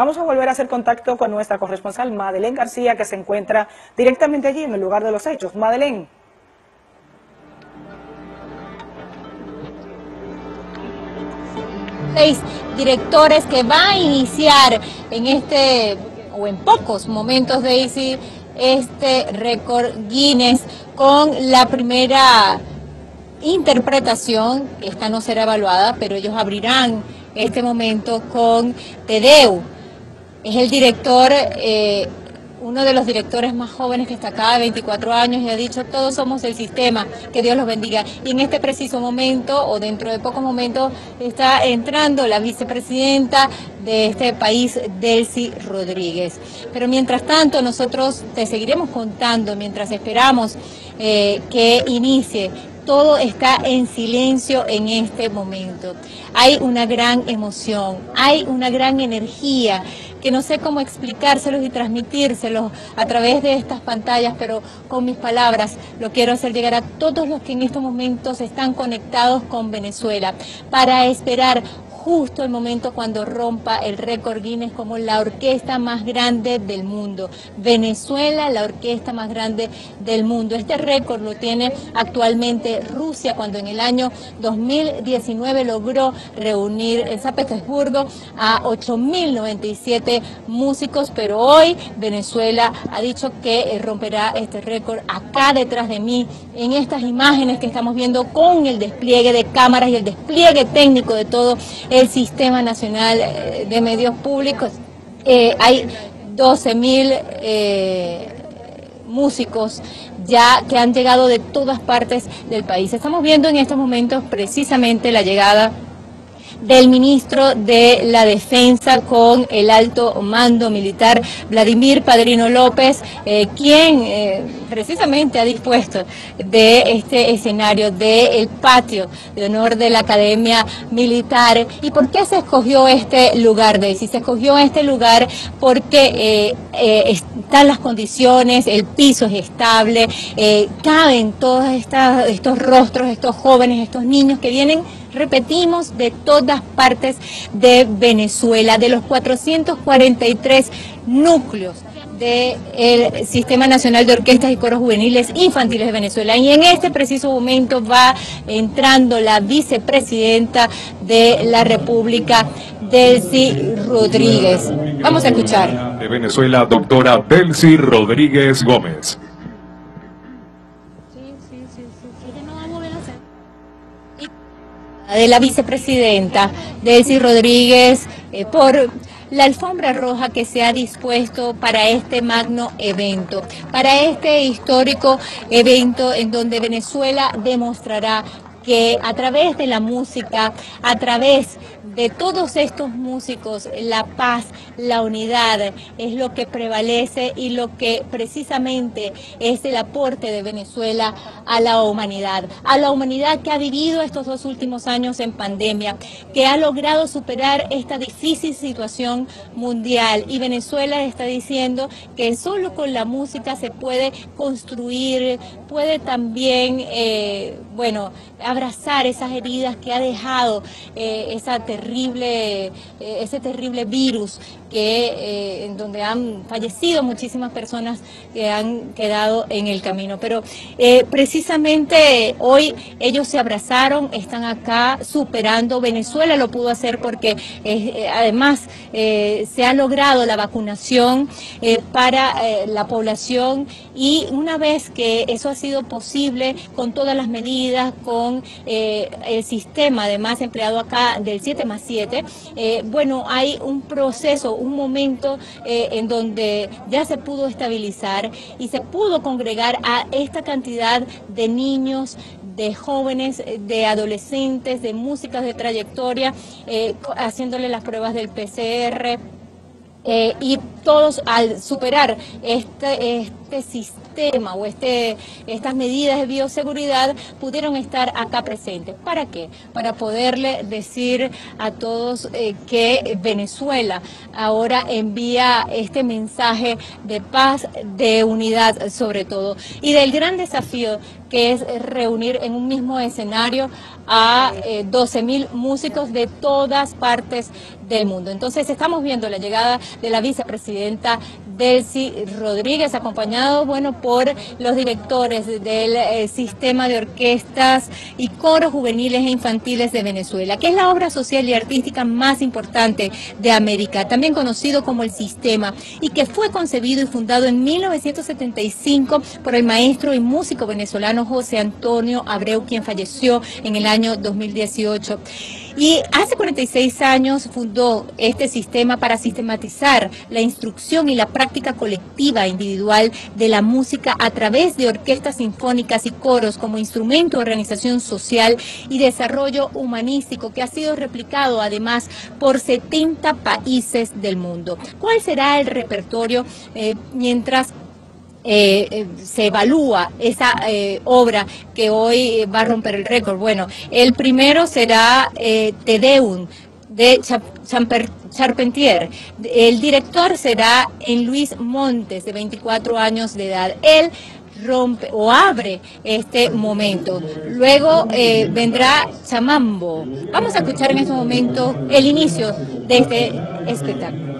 Vamos a volver a hacer contacto con nuestra corresponsal Madeleine García, que se encuentra directamente allí en el lugar de los hechos. Madeleine. Seis directores que va a iniciar en este o en pocos momentos, Daisy, este récord Guinness con la primera interpretación. Esta no será evaluada, pero ellos abrirán este momento con Tedeu. Es el director, eh, uno de los directores más jóvenes que está acá, 24 años, y ha dicho, todos somos el sistema, que Dios los bendiga. Y en este preciso momento, o dentro de pocos momentos, está entrando la vicepresidenta de este país, Delcy Rodríguez. Pero mientras tanto, nosotros te seguiremos contando, mientras esperamos eh, que inicie todo está en silencio en este momento. Hay una gran emoción, hay una gran energía que no sé cómo explicárselos y transmitírselos a través de estas pantallas, pero con mis palabras lo quiero hacer llegar a todos los que en estos momentos están conectados con Venezuela para esperar justo el momento cuando rompa el récord Guinness como la orquesta más grande del mundo. Venezuela, la orquesta más grande del mundo. Este récord lo tiene actualmente Rusia cuando en el año 2019 logró reunir en San Petersburgo a 8.097 músicos, pero hoy Venezuela ha dicho que romperá este récord acá detrás de mí, en estas imágenes que estamos viendo con el despliegue de cámaras y el despliegue técnico de todo el Sistema Nacional eh, de Medios Públicos. Eh, hay 12 mil eh, músicos ya que han llegado de todas partes del país. Estamos viendo en estos momentos precisamente la llegada del ministro de la Defensa con el alto mando militar Vladimir Padrino López, eh, quien eh, precisamente ha dispuesto de este escenario del patio de honor de la Academia Militar. ¿Y por qué se escogió este lugar, Daisy? Se escogió este lugar porque eh, están las condiciones, el piso es estable, caben todos estos rostros, estos jóvenes, estos niños que vienen repetimos, de todas partes de Venezuela, de los 443 núcleos del Sistema Nacional de Orquestas y Coros Juveniles Infantiles de Venezuela. Y en este preciso momento va entrando la vicepresidenta de la República, Delcy Rodríguez. Vamos a escuchar. De Venezuela, doctora Delcy Rodríguez Gómez. De la vicepresidenta Delcy Rodríguez eh, por la alfombra roja que se ha dispuesto para este magno evento, para este histórico evento en donde Venezuela demostrará que a través de la música, a través de todos estos músicos, la paz, la unidad es lo que prevalece y lo que precisamente es el aporte de Venezuela a la humanidad, a la humanidad que ha vivido estos dos últimos años en pandemia, que ha logrado superar esta difícil situación mundial. Y Venezuela está diciendo que solo con la música se puede construir, puede también, eh, bueno, abrazar esas heridas que ha dejado eh, esa terrible, eh, ese terrible virus que eh, en donde han fallecido muchísimas personas que han quedado en el camino. Pero precisamente hoy ellos se abrazaron, están acá superando. Venezuela lo pudo hacer porque además se ha logrado la vacunación para la población y una vez que eso ha sido posible con todas las medidas, con eh, el sistema además empleado acá del 7 más 7, eh, bueno, hay un proceso, un momento eh, en donde ya se pudo estabilizar y se pudo congregar a esta cantidad de niños, de jóvenes, de adolescentes, de músicas de trayectoria, haciéndole las pruebas del PCR. Y todos al superar este, este sistema, tema o este, estas medidas de bioseguridad pudieron estar acá presentes. ¿Para qué? Para poderle decir a todos eh, que Venezuela ahora envía este mensaje de paz, de unidad sobre todo, y del gran desafío que es reunir en un mismo escenario a eh, 12.000 músicos de todas partes del mundo. Entonces estamos viendo la llegada de la vicepresidenta Delcy Rodríguez, acompañado bueno, por los directores del eh, sistema de orquestas y coros juveniles e infantiles de Venezuela, que es la obra social y artística más importante de América, también conocido como el sistema, y que fue concebido y fundado en 1975 por el maestro y músico venezolano José Antonio Abreu, quien falleció en el año 2018. Y hace 46 años fundó este sistema para sistematizar la instrucción y la práctica colectiva individual de la música a través de orquestas sinfónicas y coros como instrumento de organización social y desarrollo humanístico que ha sido replicado además por 70 países del mundo. ¿Cuál será el repertorio eh, mientras eh, eh, se evalúa esa eh, obra que hoy va a romper el récord. Bueno, el primero será Te Deum de Charpentier. El director será en Luis Montes, de 24 años de edad. Él rompe o abre este momento. Luego vendrá Chamambo. Vamos a escuchar en este momento el inicio de este espectáculo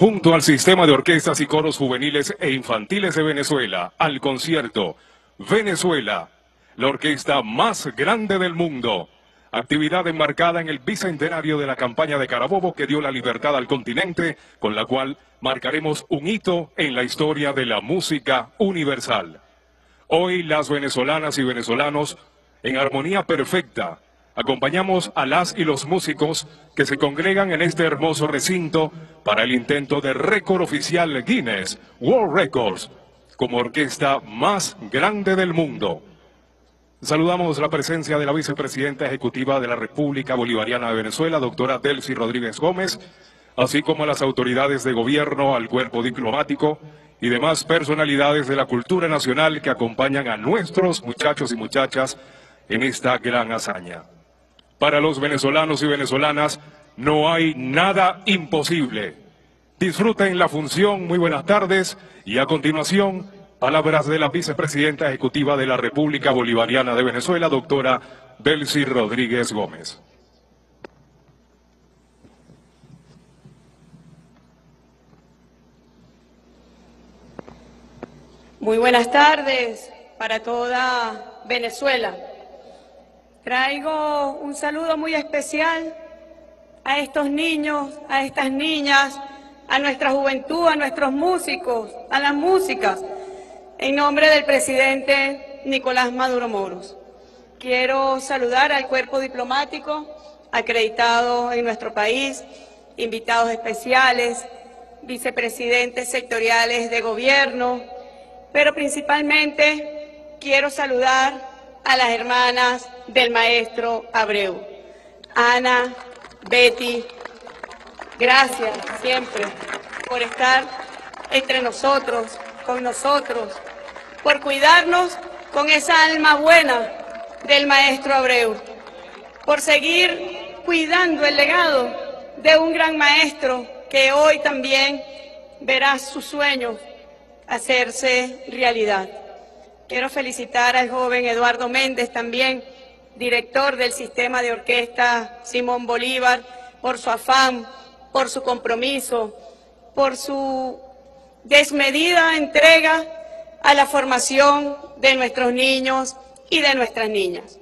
junto al Sistema de Orquestas y Coros Juveniles e Infantiles de Venezuela, al concierto Venezuela, la orquesta más grande del mundo. Actividad enmarcada en el bicentenario de la campaña de Carabobo que dio la libertad al continente, con la cual marcaremos un hito en la historia de la música universal. Hoy las venezolanas y venezolanos, en armonía perfecta, Acompañamos a las y los músicos que se congregan en este hermoso recinto para el intento de récord oficial Guinness World Records como orquesta más grande del mundo. Saludamos la presencia de la vicepresidenta ejecutiva de la República Bolivariana de Venezuela, doctora Delcy Rodríguez Gómez, así como a las autoridades de gobierno, al cuerpo diplomático y demás personalidades de la cultura nacional que acompañan a nuestros muchachos y muchachas en esta gran hazaña. Para los venezolanos y venezolanas no hay nada imposible. Disfruten la función, muy buenas tardes y a continuación palabras de la vicepresidenta ejecutiva de la República Bolivariana de Venezuela, doctora Delcy Rodríguez Gómez. Muy buenas tardes para toda Venezuela. Traigo un saludo muy especial a estos niños, a estas niñas, a nuestra juventud, a nuestros músicos, a las músicas, en nombre del presidente Nicolás Maduro Moros. Quiero saludar al cuerpo diplomático acreditado en nuestro país, invitados especiales, vicepresidentes sectoriales de gobierno, pero principalmente quiero saludar a las hermanas del maestro Abreu. Ana, Betty, gracias siempre por estar entre nosotros, con nosotros, por cuidarnos con esa alma buena del maestro Abreu, por seguir cuidando el legado de un gran maestro que hoy también verá sus sueños hacerse realidad. Quiero felicitar al joven Eduardo Méndez también, director del sistema de orquesta Simón Bolívar, por su afán, por su compromiso, por su desmedida entrega a la formación de nuestros niños y de nuestras niñas.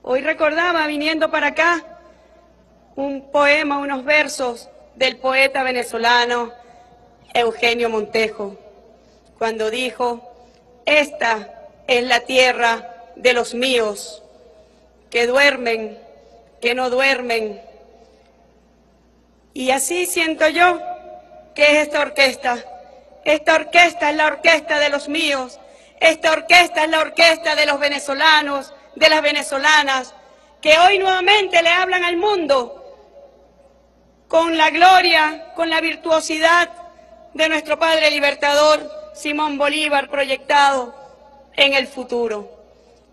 Hoy recordaba, viniendo para acá, un poema, unos versos del poeta venezolano Eugenio Montejo, cuando dijo, esta es la tierra de los míos, que duermen, que no duermen. Y así siento yo que es esta orquesta. Esta orquesta es la orquesta de los míos. Esta orquesta es la orquesta de los venezolanos, de las venezolanas, que hoy nuevamente le hablan al mundo con la gloria, con la virtuosidad de nuestro Padre Libertador Simón Bolívar proyectado en el futuro.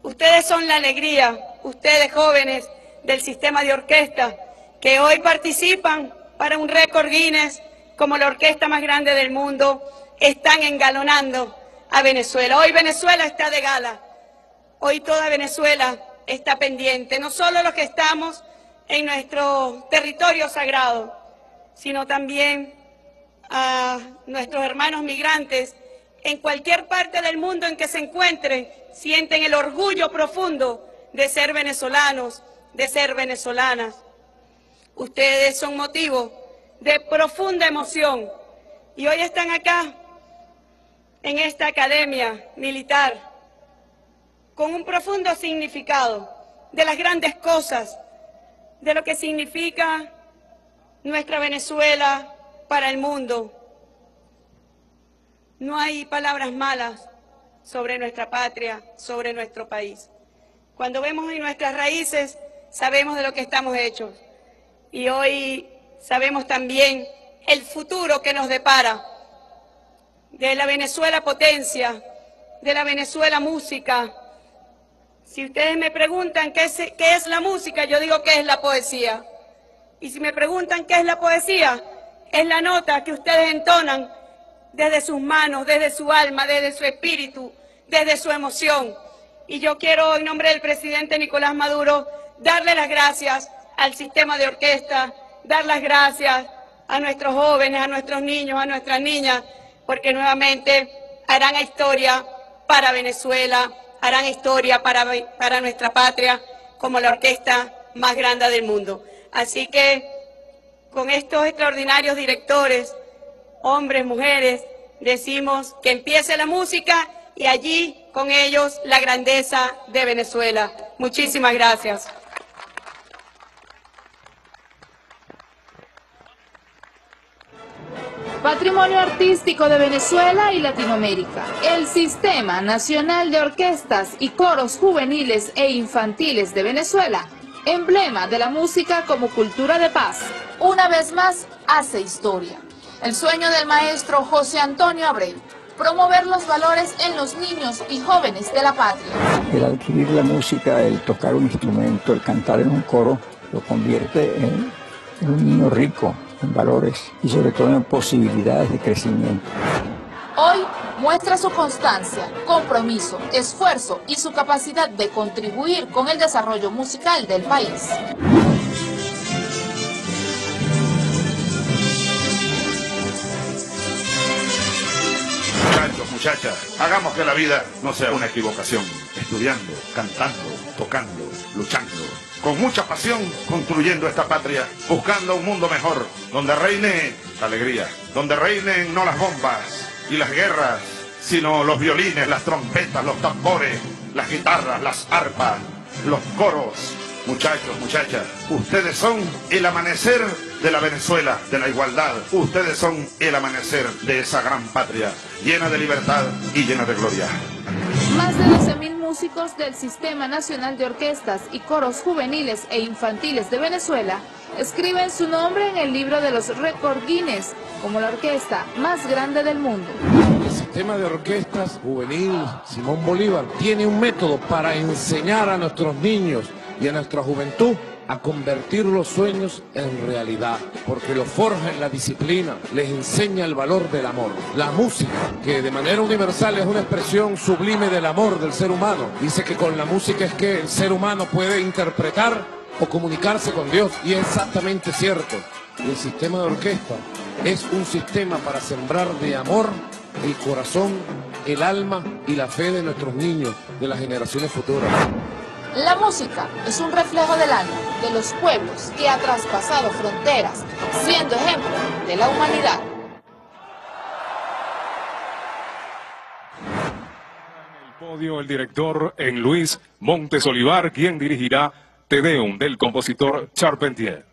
Ustedes son la alegría, ustedes jóvenes del sistema de orquesta, que hoy participan para un récord Guinness como la orquesta más grande del mundo, están engalonando a Venezuela. Hoy Venezuela está de gala. Hoy toda Venezuela está pendiente, no solo los que estamos en nuestro territorio sagrado, sino también a nuestros hermanos migrantes en cualquier parte del mundo en que se encuentren, sienten el orgullo profundo de ser venezolanos, de ser venezolanas. Ustedes son motivo de profunda emoción y hoy están acá en esta academia militar con un profundo significado de las grandes cosas, de lo que significa nuestra Venezuela para el mundo. No hay palabras malas sobre nuestra patria, sobre nuestro país. Cuando vemos en nuestras raíces, sabemos de lo que estamos hechos. Y hoy sabemos también el futuro que nos depara de la Venezuela potencia, de la Venezuela música. Si ustedes me preguntan qué es, qué es la música, yo digo que es la poesía. Y si me preguntan qué es la poesía, es la nota que ustedes entonan desde sus manos, desde su alma, desde su espíritu, desde su emoción. Y yo quiero, en nombre del presidente Nicolás Maduro, darle las gracias al sistema de orquesta, dar las gracias a nuestros jóvenes, a nuestros niños, a nuestras niñas, porque nuevamente harán historia para Venezuela, harán historia para, para nuestra patria como la orquesta más grande del mundo. Así que con estos extraordinarios directores, hombres, mujeres, decimos que empiece la música y allí con ellos la grandeza de Venezuela. Muchísimas gracias. Patrimonio Artístico de Venezuela y Latinoamérica. El Sistema Nacional de Orquestas y Coros Juveniles e Infantiles de Venezuela, emblema de la música como cultura de paz, una vez más hace historia. El sueño del maestro José Antonio Abreu, promover los valores en los niños y jóvenes de la patria. El adquirir la música, el tocar un instrumento, el cantar en un coro, lo convierte en, en un niño rico en valores y sobre todo en posibilidades de crecimiento. Hoy muestra su constancia, compromiso, esfuerzo y su capacidad de contribuir con el desarrollo musical del país. Muchachas, hagamos que la vida no sea una equivocación. Estudiando, cantando, tocando, luchando. Con mucha pasión, construyendo esta patria, buscando un mundo mejor, donde reine la alegría, donde reinen no las bombas y las guerras, sino los violines, las trompetas, los tambores, las guitarras, las arpas, los coros. Muchachos, muchachas, ustedes son el amanecer de la Venezuela, de la igualdad. Ustedes son el amanecer de esa gran patria, llena de libertad y llena de gloria. Más de 12.000 músicos del Sistema Nacional de Orquestas y Coros Juveniles e Infantiles de Venezuela escriben su nombre en el libro de los récord Guinness como la orquesta más grande del mundo. El sistema de orquestas juvenil Simón Bolívar tiene un método para enseñar a nuestros niños y a nuestra juventud a convertir los sueños en realidad, porque lo forja en la disciplina, les enseña el valor del amor. La música, que de manera universal es una expresión sublime del amor del ser humano, dice que con la música es que el ser humano puede interpretar o comunicarse con Dios, y es exactamente cierto. El sistema de orquesta es un sistema para sembrar de amor el corazón, el alma y la fe de nuestros niños, de las generaciones futuras. La música es un reflejo del alma de los pueblos que ha traspasado fronteras, siendo ejemplo de la humanidad. En el podio el director en Luis Montes Olivar, quien dirigirá Te Deum del compositor Charpentier.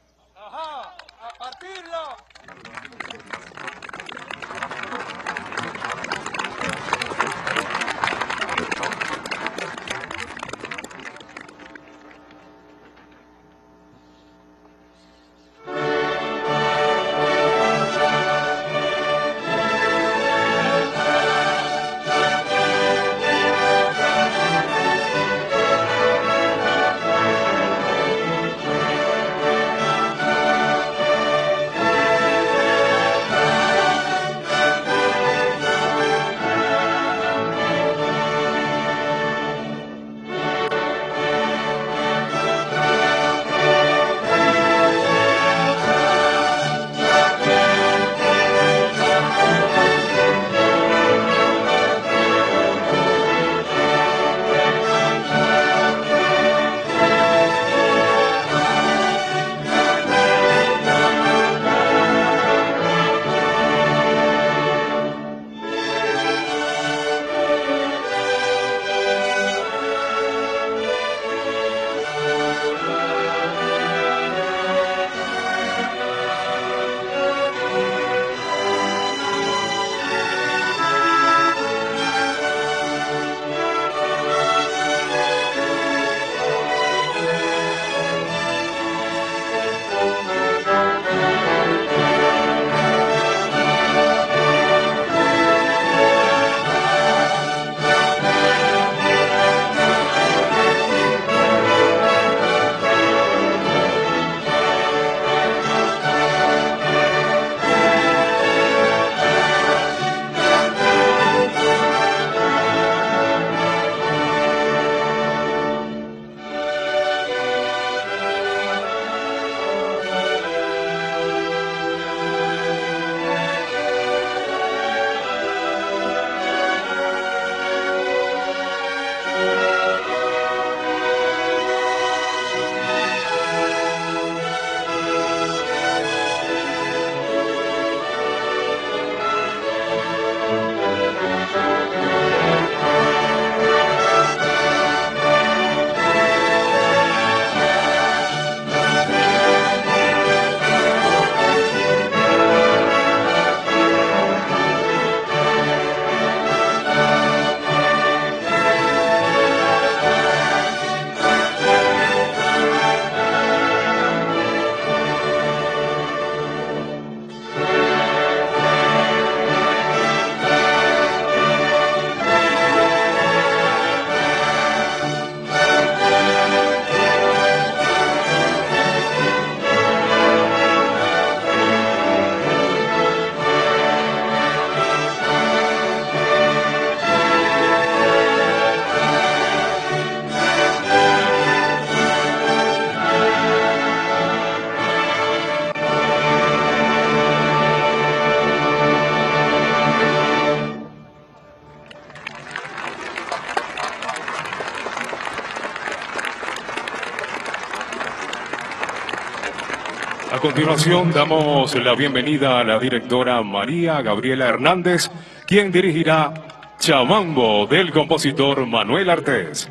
A continuación damos la bienvenida a la directora María Gabriela Hernández, quien dirigirá Chamambo del compositor Manuel Artés.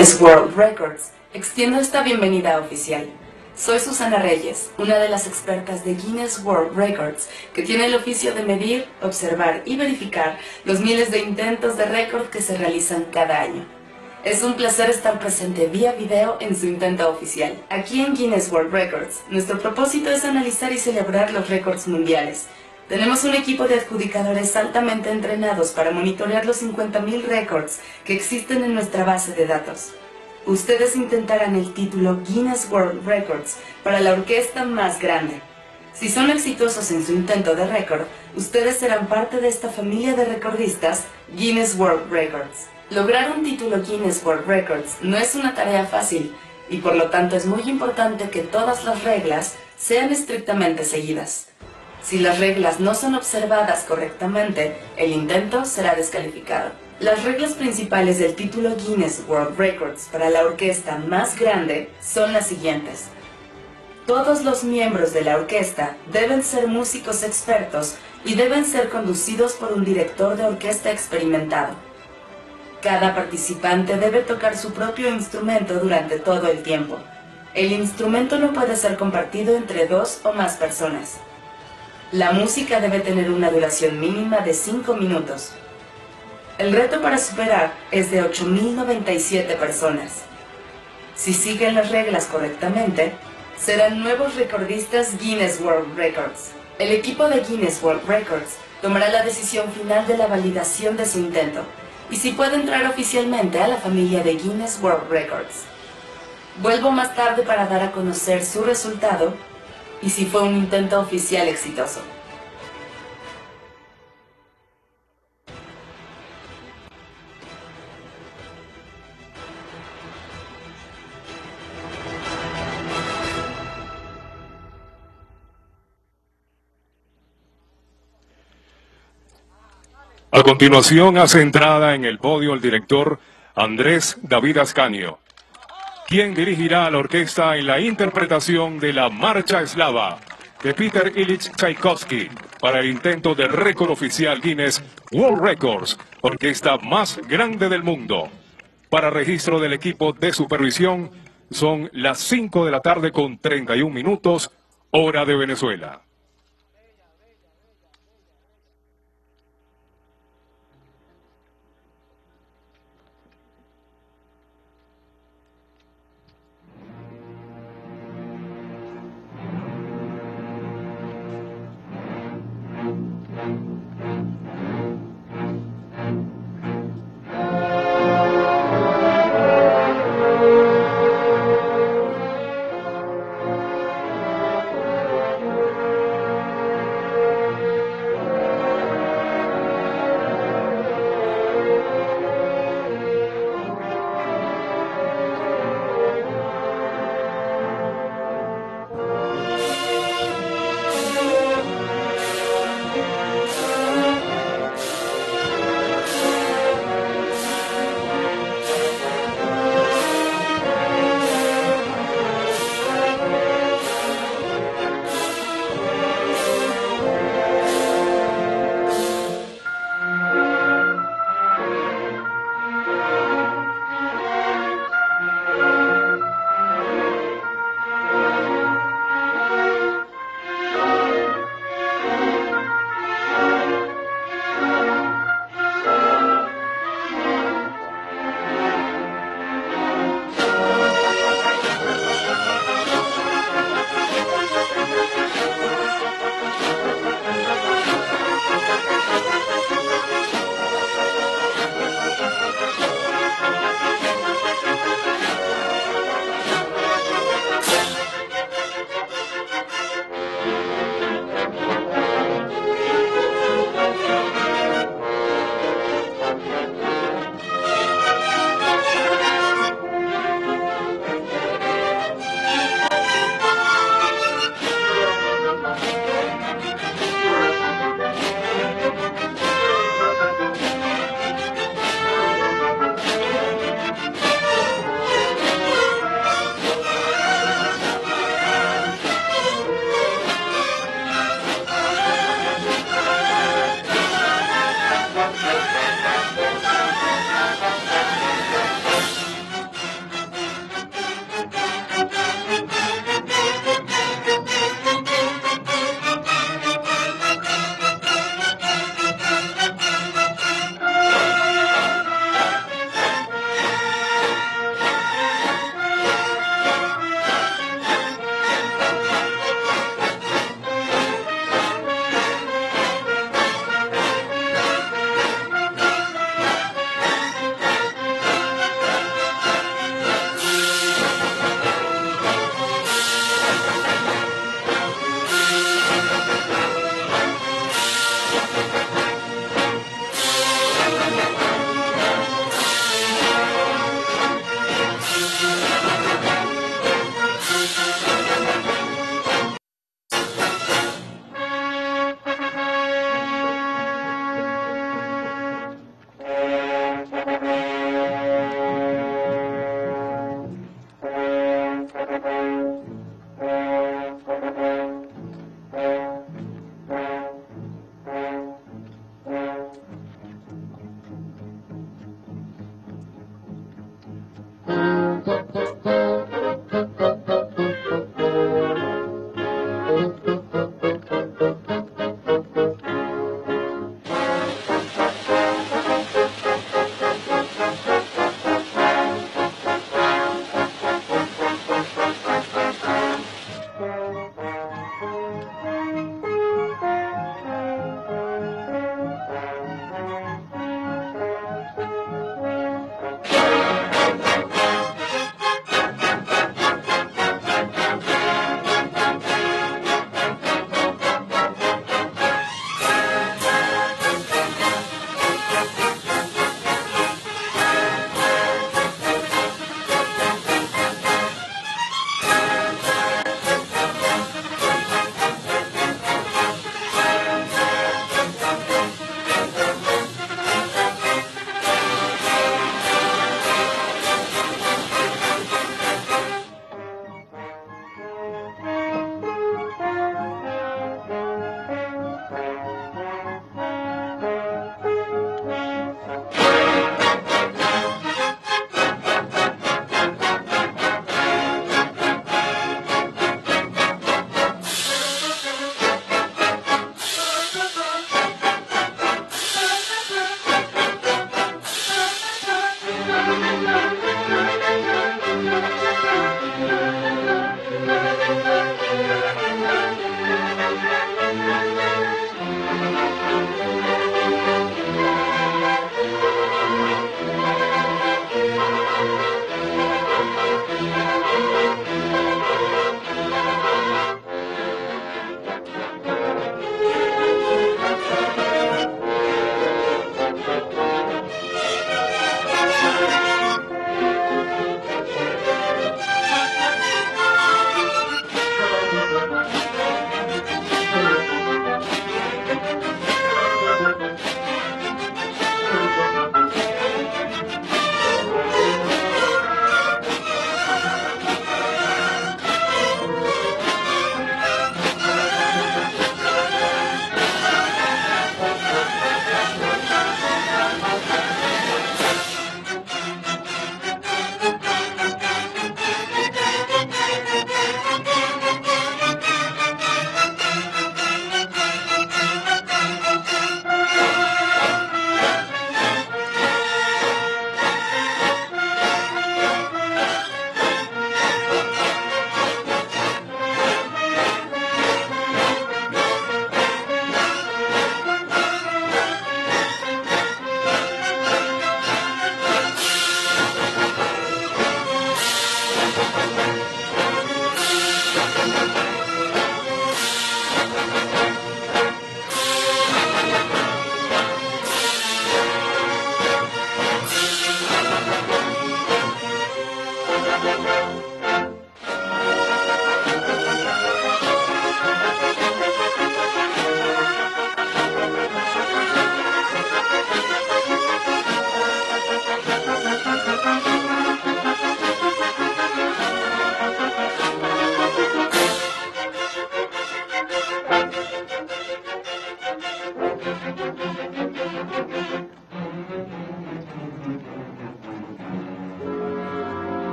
Guinness World Records, extiendo esta bienvenida oficial. Soy Susana Reyes, una de las expertas de Guinness World Records, que tiene el oficio de medir, observar y verificar los miles de intentos de récord que se realizan cada año. Es un placer estar presente vía video en su intento oficial. Aquí en Guinness World Records, nuestro propósito es analizar y celebrar los récords mundiales. Tenemos un equipo de adjudicadores altamente entrenados para monitorear los 50.000 récords que existen en nuestra base de datos. Ustedes intentarán el título Guinness World Records para la orquesta más grande. Si son exitosos en su intento de récord, ustedes serán parte de esta familia de recordistas Guinness World Records. Lograr un título Guinness World Records no es una tarea fácil y por lo tanto es muy importante que todas las reglas sean estrictamente seguidas. Si las reglas no son observadas correctamente, el intento será descalificado. Las reglas principales del título Guinness World Records para la orquesta más grande son las siguientes. Todos los miembros de la orquesta deben ser músicos expertos y deben ser conducidos por un director de orquesta experimentado. Cada participante debe tocar su propio instrumento durante todo el tiempo. El instrumento no puede ser compartido entre dos o más personas. La música debe tener una duración mínima de 5 minutos. El reto para superar es de 8.097 personas. Si siguen las reglas correctamente, serán nuevos recordistas Guinness World Records. El equipo de Guinness World Records tomará la decisión final de la validación de su intento y si puede entrar oficialmente a la familia de Guinness World Records. Vuelvo más tarde para dar a conocer su resultado y si fue un intento oficial exitoso. A continuación hace entrada en el podio el director Andrés David Ascanio quien dirigirá la orquesta en la interpretación de la Marcha Eslava de Peter Ilich Tchaikovsky para el intento de récord oficial Guinness World Records, orquesta más grande del mundo. Para registro del equipo de supervisión son las 5 de la tarde con 31 minutos, hora de Venezuela.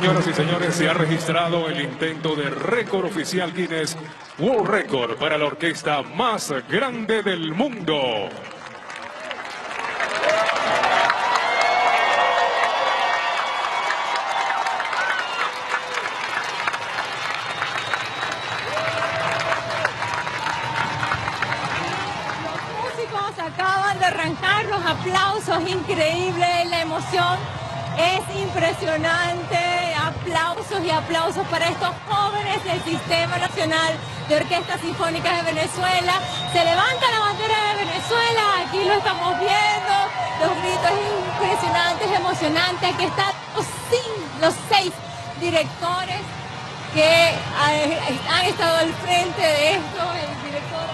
Señoras y señores, se ha registrado el intento de récord oficial Guinness World Record para la orquesta más grande del mundo. Los músicos acaban de arrancar los aplausos, increíble la emoción. Es impresionante, y aplausos para estos jóvenes del Sistema Nacional de Orquestas Sinfónicas de Venezuela. Se levanta la bandera de Venezuela, aquí lo estamos viendo, los gritos impresionantes, emocionantes. Aquí están los, los seis directores que han estado al frente de esto, el director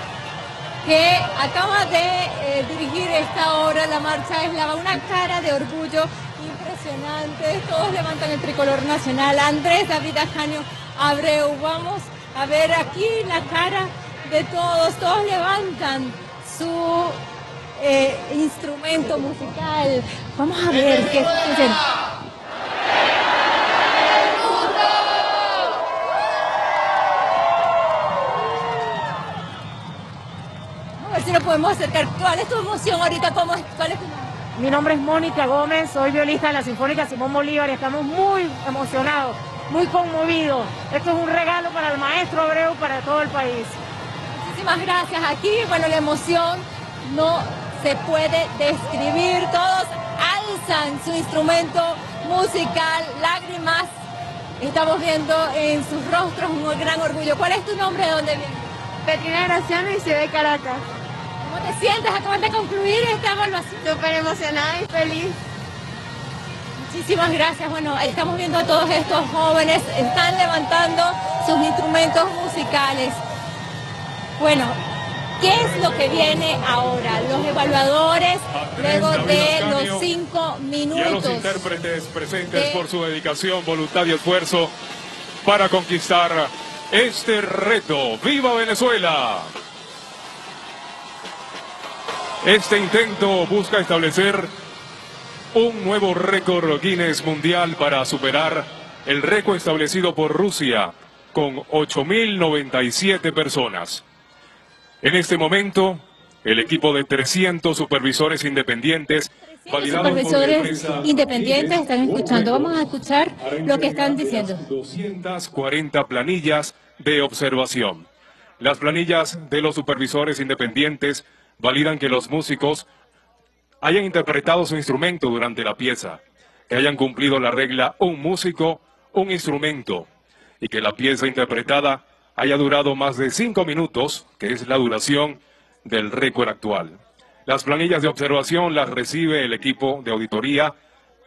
que acaba de eh, dirigir esta obra, la marcha eslava, una cara de orgullo impresionante. Todos levantan el tricolor nacional. Andrés David Ajanio Abreu, vamos a ver aquí la cara de todos. Todos levantan su eh, instrumento musical. Vamos a ver qué escuchen. A ver si lo podemos acercar. ¿Cuál es tu emoción ahorita? ¿Cómo? ¿Cuál es tu Mi nombre es Mónica Gómez, soy violista de la Sinfónica Simón Bolívar y estamos muy emocionados, muy conmovidos. Esto es un regalo para el maestro Abreu, para todo el país. Muchísimas gracias. Aquí, bueno, la emoción no se puede describir. Todos alzan su instrumento musical, lágrimas. Estamos viendo en sus rostros un gran orgullo. ¿Cuál es tu nombre? ¿De dónde vienes? Petrina Graciano y Ciudad de Caracas. ¿Cómo te sientes? Acaban de concluir esta evaluación. Súper emocionada y feliz. Muchísimas gracias. Bueno, estamos viendo a todos estos jóvenes, están levantando sus instrumentos musicales. Bueno, ¿qué es lo que viene ahora? Los evaluadores, luego de los cinco Y a los minutos. intérpretes presentes de- por su dedicación, voluntad y esfuerzo para conquistar este reto. ¡Viva Venezuela! Este intento busca establecer un nuevo récord Guinness mundial para superar el récord establecido por Rusia con 8.097 personas. En este momento, el equipo de 300 supervisores independientes la Supervisores independientes están escuchando. Vamos a escuchar lo que están diciendo. entrega de las 240 planillas de observación. Las planillas de los supervisores independientes validan que los músicos hayan interpretado su instrumento durante la pieza, que hayan cumplido la regla un músico, un instrumento, y que la pieza interpretada haya durado más de cinco minutos, que es la duración del récord actual. Las planillas de observación las recibe el equipo de auditoría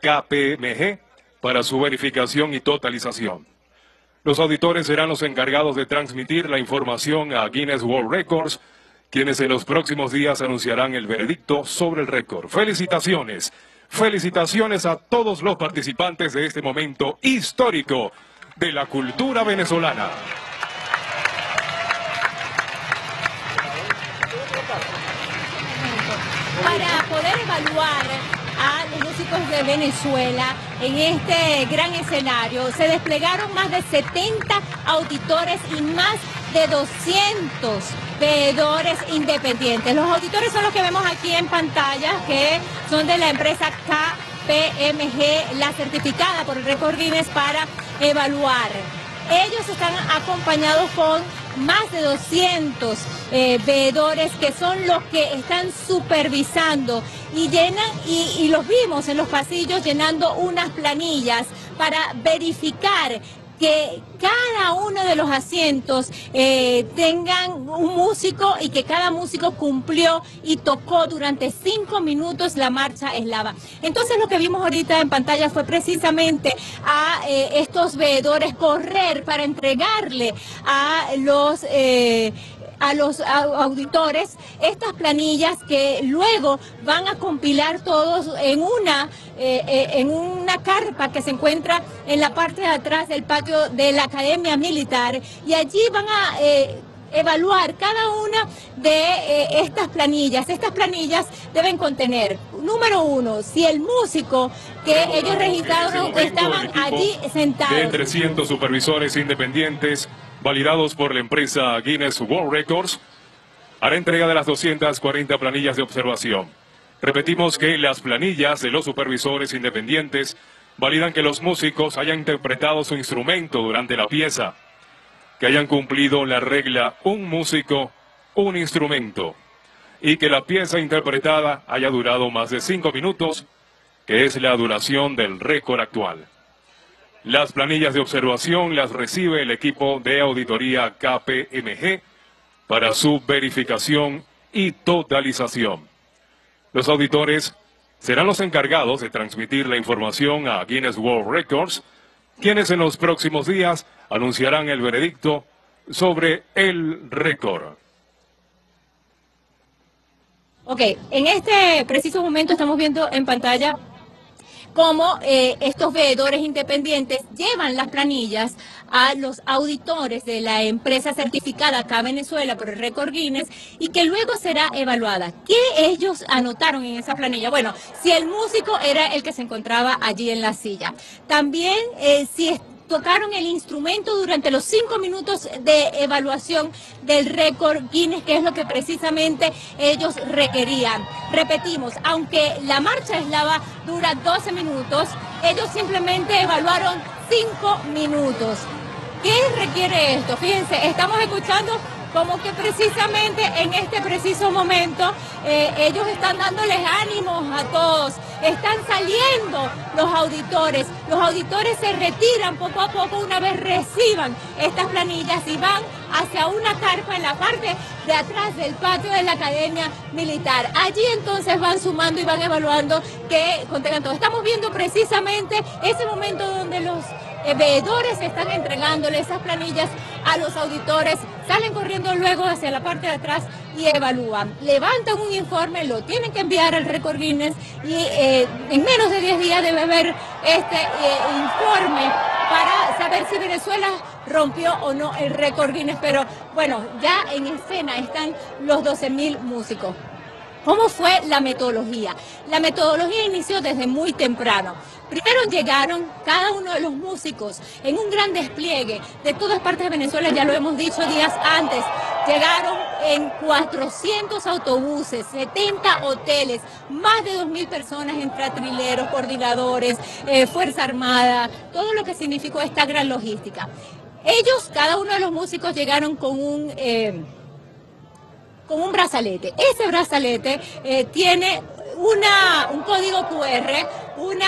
KPMG para su verificación y totalización. Los auditores serán los encargados de transmitir la información a Guinness World Records, quienes en los próximos días anunciarán el veredicto sobre el récord. Felicitaciones, felicitaciones a todos los participantes de este momento histórico de la cultura venezolana. para poder evaluar a los músicos de Venezuela en este gran escenario. Se desplegaron más de 70 auditores y más de 200 veedores independientes. Los auditores son los que vemos aquí en pantalla, que son de la empresa KPMG, la certificada por el Record Guinness para evaluar. Ellos están acompañados con más de 200 eh, veedores que son los que están supervisando y llenan, y los vimos en los pasillos llenando unas planillas para verificar que cada uno de los asientos eh, tengan un músico y que cada músico cumplió y tocó durante cinco minutos la marcha eslava. Entonces lo que vimos ahorita en pantalla fue precisamente a eh, estos veedores correr para entregarle a los... eh, a los au- auditores estas planillas que luego van a compilar todos en una eh, eh, en una carpa que se encuentra en la parte de atrás del patio de la Academia Militar y allí van a eh, evaluar cada una de eh, estas planillas. Estas planillas deben contener, número uno, si el músico que ellos registraron estaban allí sentados. De 300 supervisores independientes validados por la empresa Guinness World Records, hará entrega de las 240 planillas de observación. Repetimos que las planillas de los supervisores independientes validan que los músicos hayan interpretado su instrumento durante la pieza, que hayan cumplido la regla un músico, un instrumento, y que la pieza interpretada haya durado más de cinco minutos, que es la duración del récord actual. Las planillas de observación las recibe el equipo de auditoría KPMG para su verificación y totalización. Los auditores serán los encargados de transmitir la información a Guinness World Records, quienes en los próximos días anunciarán el veredicto sobre el récord. Ok, en este preciso momento estamos viendo en pantalla cómo eh, estos veedores independientes llevan las planillas a los auditores de la empresa certificada acá en Venezuela por el récord Guinness y que luego será evaluada. ¿Qué ellos anotaron en esa planilla? Bueno, si el músico era el que se encontraba allí en la silla. También eh, si tocaron el instrumento durante los cinco minutos de evaluación del récord Guinness, que es lo que precisamente ellos requerían. Repetimos, aunque la marcha eslava dura 12 minutos, ellos simplemente evaluaron cinco minutos. ¿Qué requiere esto? Fíjense, estamos escuchando como que precisamente en este preciso momento eh, ellos están dándoles ánimos a todos, están saliendo los auditores, los auditores se retiran poco a poco una vez reciban estas planillas y van hacia una carpa en la parte de atrás del patio de la Academia Militar. Allí entonces van sumando y van evaluando que contengan todo. Estamos viendo precisamente ese momento donde los eh, veedores están entregándole esas planillas a los auditores, salen corriendo luego hacia la parte de atrás y evalúan. Levantan un informe, lo tienen que enviar al Record Guinness y eh, en menos de 10 días debe haber este eh, informe para saber si Venezuela rompió o no el récord Guinness. Pero bueno, ya en escena están los 12.000 músicos. ¿Cómo fue la metodología? La metodología inició desde muy temprano. Primero llegaron cada uno de los músicos en un gran despliegue de todas partes de Venezuela, ya lo hemos dicho días antes. Llegaron en 400 autobuses, 70 hoteles, más de 2.000 personas entre atrileros, coordinadores, eh, Fuerza Armada, todo lo que significó esta gran logística. Ellos, cada uno de los músicos, llegaron con un... Eh, con un brazalete. Ese brazalete eh, tiene una, un código QR, un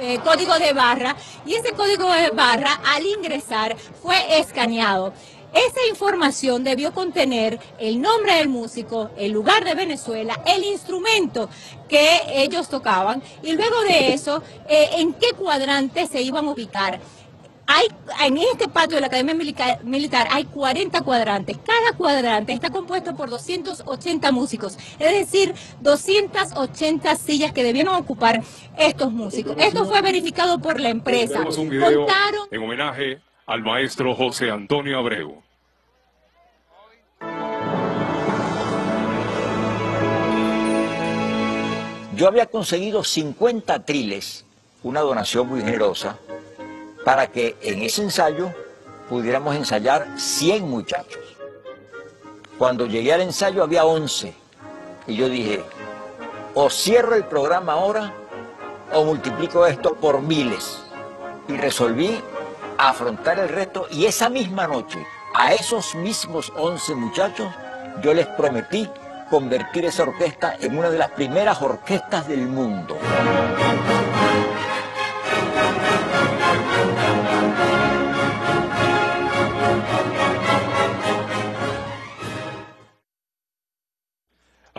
eh, código de barra, y ese código de barra al ingresar fue escaneado. Esa información debió contener el nombre del músico, el lugar de Venezuela, el instrumento que ellos tocaban y luego de eso, eh, en qué cuadrante se iban a ubicar. Hay, en este patio de la Academia Militar, hay 40 cuadrantes. Cada cuadrante está compuesto por 280 músicos, es decir, 280 sillas que debieron ocupar estos músicos. Esto fue verificado por la empresa. un video en homenaje al maestro José Antonio Abreu. Yo había conseguido 50 triles, una donación muy generosa, para que en ese ensayo pudiéramos ensayar 100 muchachos. Cuando llegué al ensayo había 11 y yo dije, o cierro el programa ahora o multiplico esto por miles. Y resolví afrontar el reto y esa misma noche a esos mismos 11 muchachos yo les prometí convertir esa orquesta en una de las primeras orquestas del mundo.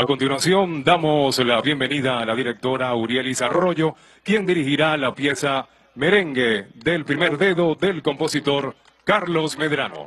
A continuación, damos la bienvenida a la directora Urielis Arroyo, quien dirigirá la pieza Merengue del primer dedo del compositor Carlos Medrano.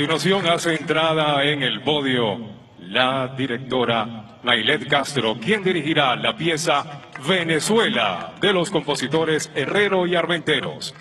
Continuación hace entrada en el podio la directora Nailet Castro, quien dirigirá la pieza Venezuela de los compositores Herrero y Armenteros.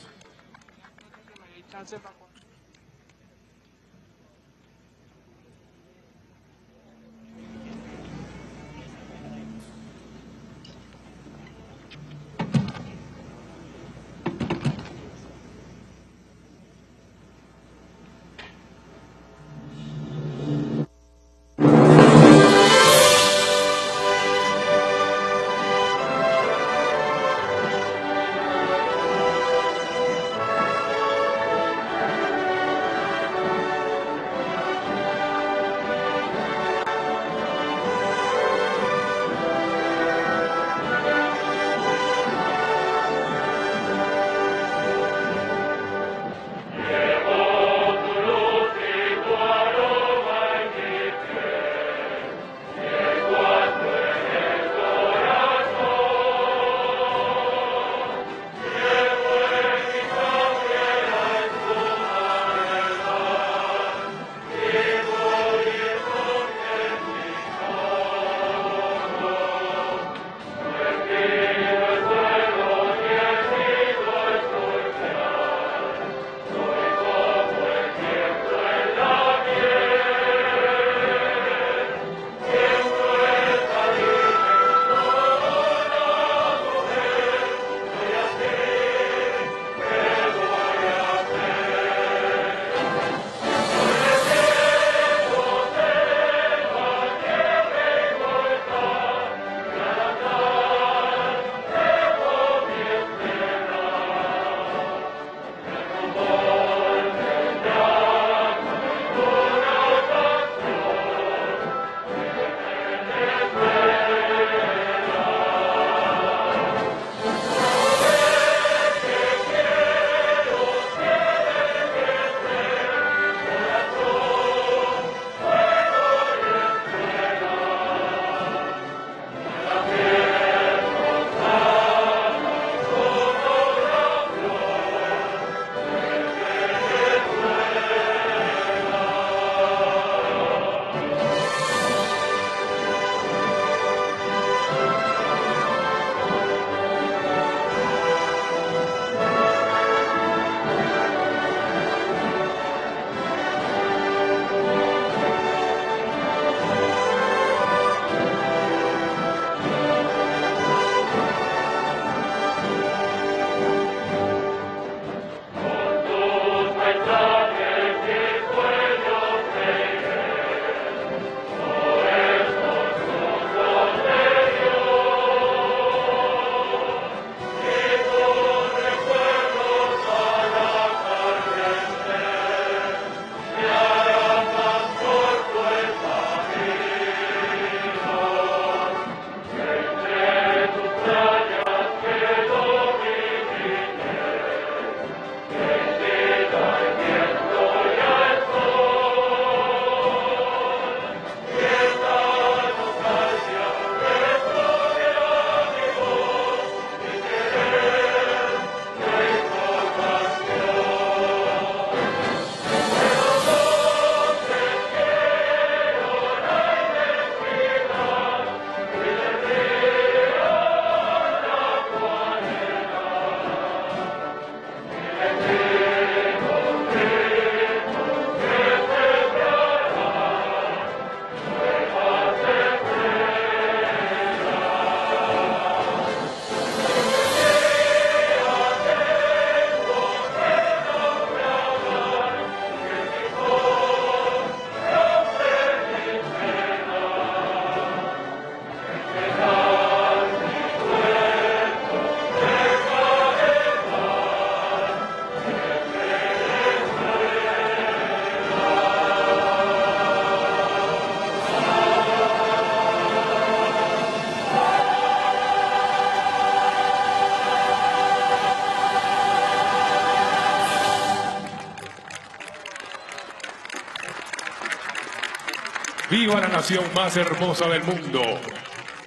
Nación más hermosa del mundo,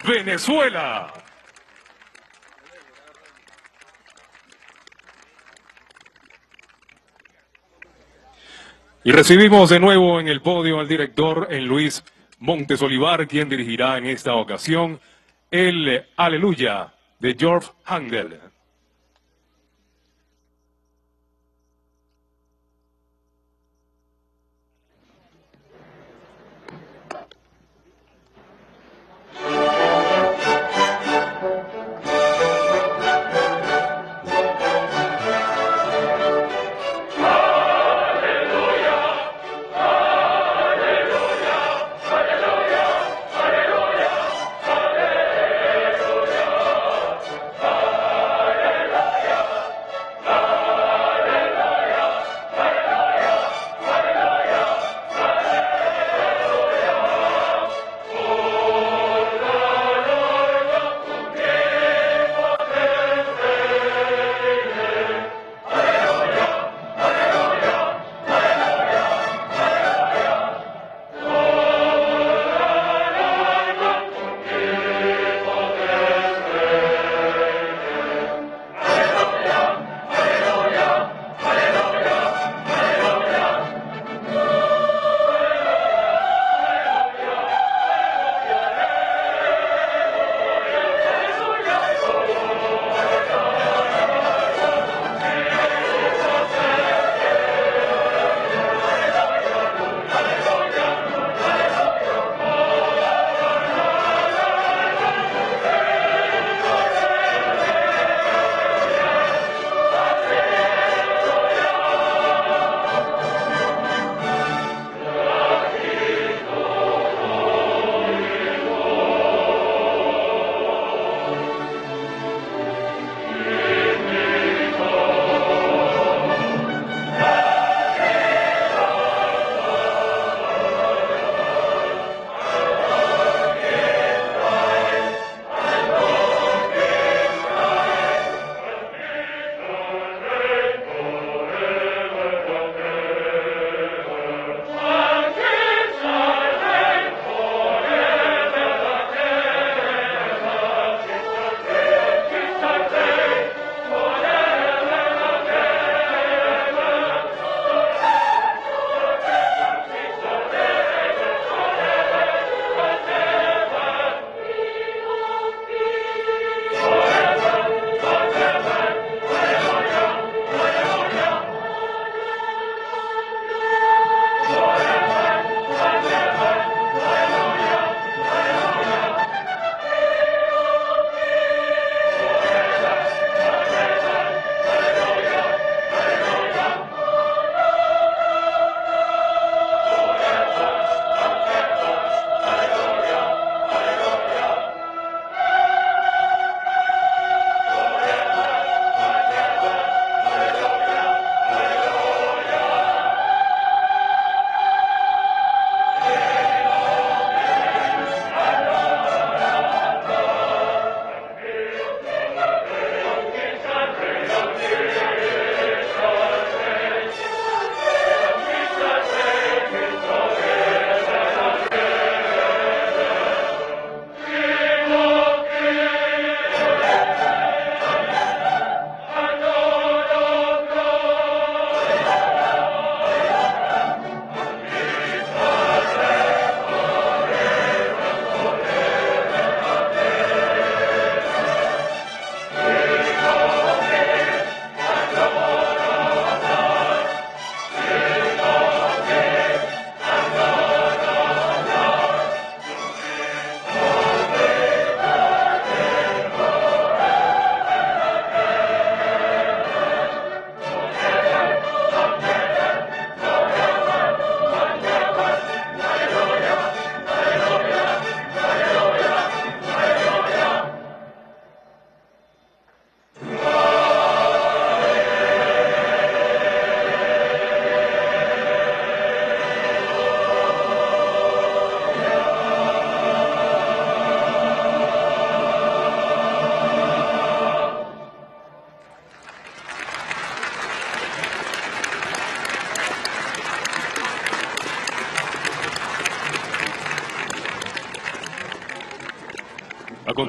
Venezuela. Y recibimos de nuevo en el podio al director en Luis Montes Olivar, quien dirigirá en esta ocasión el Aleluya de George Handel.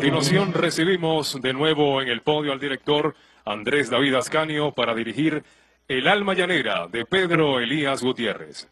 Continuación recibimos de nuevo en el podio al director Andrés David Ascanio para dirigir El alma llanera de Pedro Elías Gutiérrez.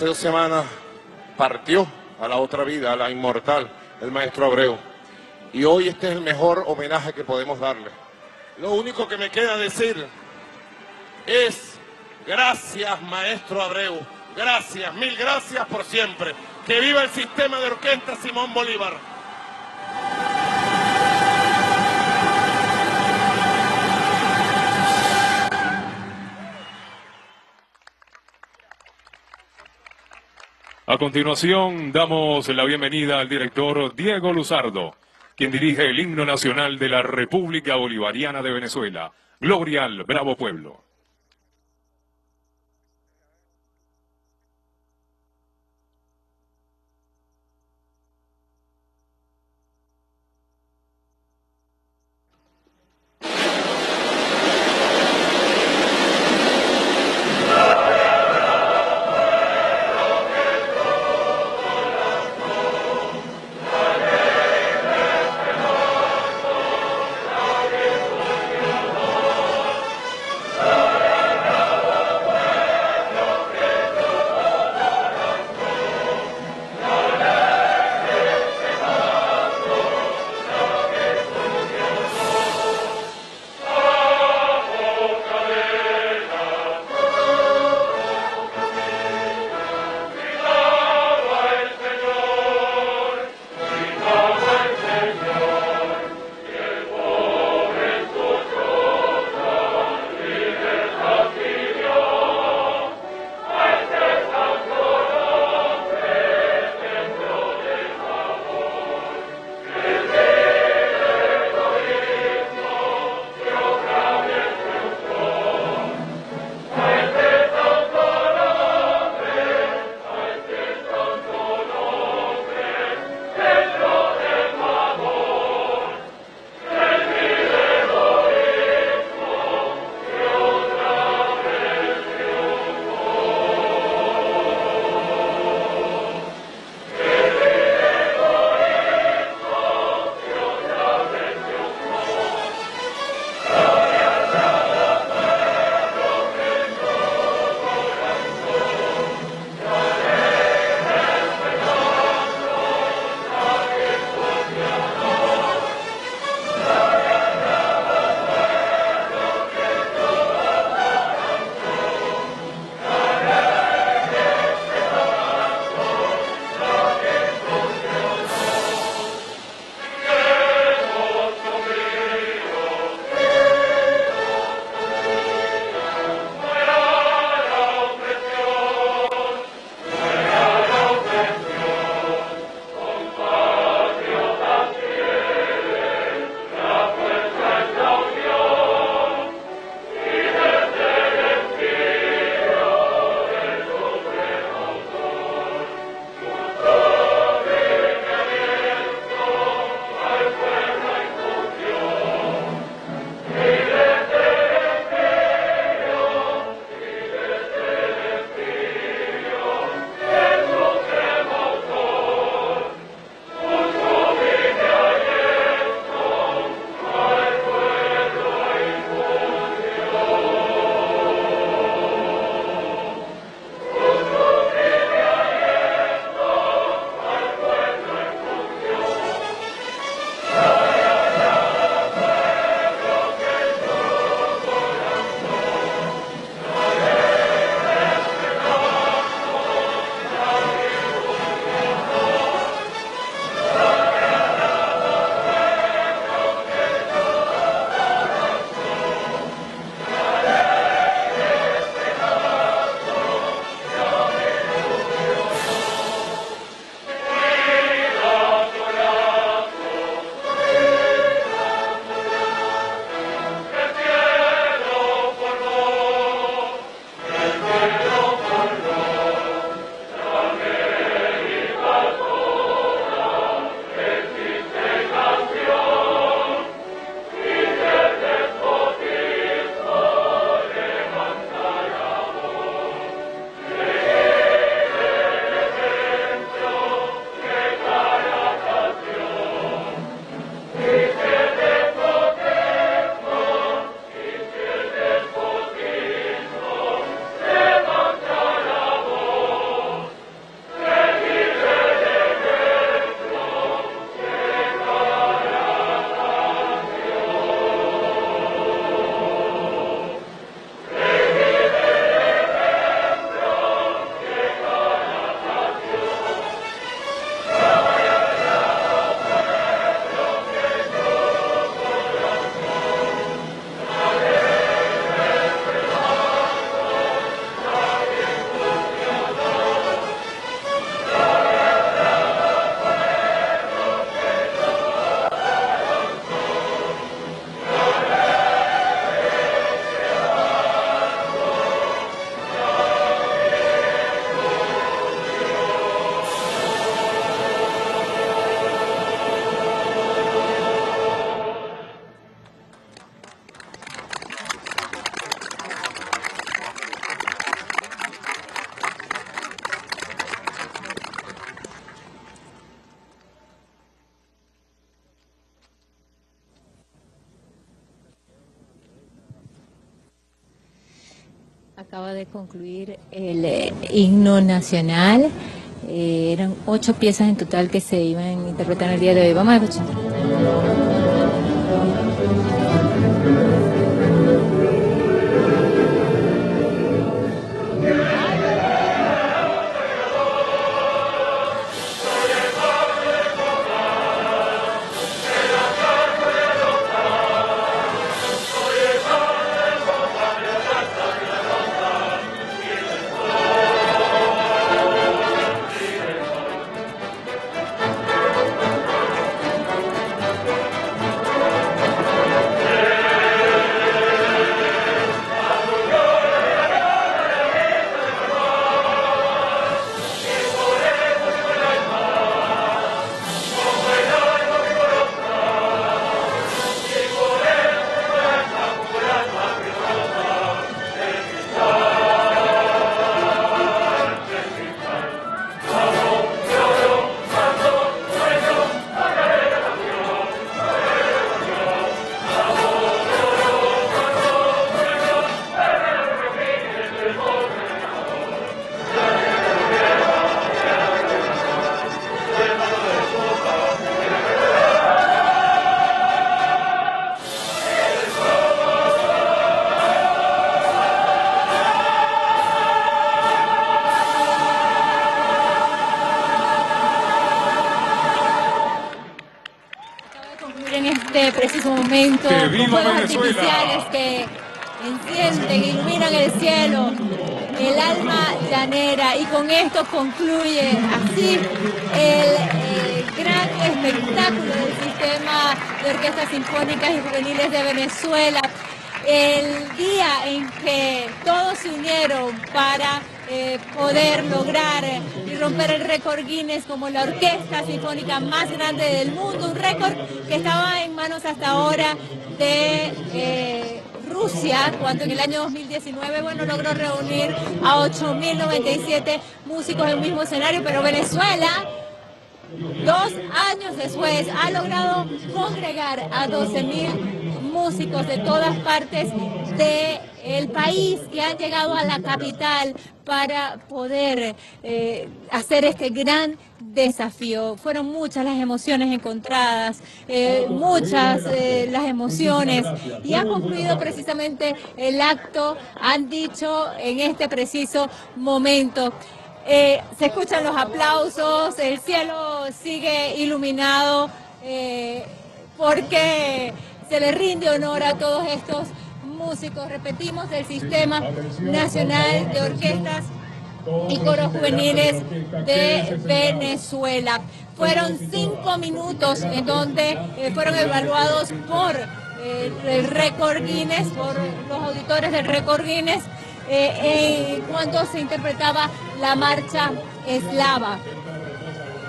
Hace dos semanas partió a la otra vida, a la inmortal, el maestro Abreu. Y hoy este es el mejor homenaje que podemos darle. Lo único que me queda decir es gracias, maestro Abreu. Gracias, mil gracias por siempre. Que viva el sistema de orquesta Simón Bolívar. A continuación, damos la bienvenida al director Diego Luzardo, quien dirige el himno nacional de la República Bolivariana de Venezuela. Gloria al bravo pueblo. Acaba de concluir el eh, himno nacional. Eh, eran ocho piezas en total que se iban a interpretar el día de hoy. Vamos a escuchar. Momento ¡Que con fuegos artificiales que encienden, iluminan el cielo, el alma llanera y con esto concluye así el gran espectáculo del sistema de orquestas sinfónicas y juveniles de Venezuela. El día en que todos se unieron para eh, poder lograr y romper el récord Guinness como la orquesta sinfónica más grande del mundo, un récord que estaba en hasta ahora de eh, Rusia, cuando en el año 2019, bueno, logró reunir a 8.097 músicos en un mismo escenario, pero Venezuela Dos años después ha logrado congregar a 12.000 músicos de todas partes del país que han llegado a la capital para poder eh, hacer este gran desafío. Fueron muchas las emociones encontradas, eh, muchas eh, las emociones y ha concluido precisamente el acto, han dicho en este preciso momento. Se escuchan los aplausos, el cielo sigue iluminado porque se le rinde honor a todos estos músicos, repetimos, del Sistema Nacional de Orquestas y Coros Juveniles de Venezuela. Fueron cinco minutos en donde fueron evaluados por eh, el récord Guinness, por los auditores del récord Guinness, eh, eh, cuando se interpretaba la marcha eslava,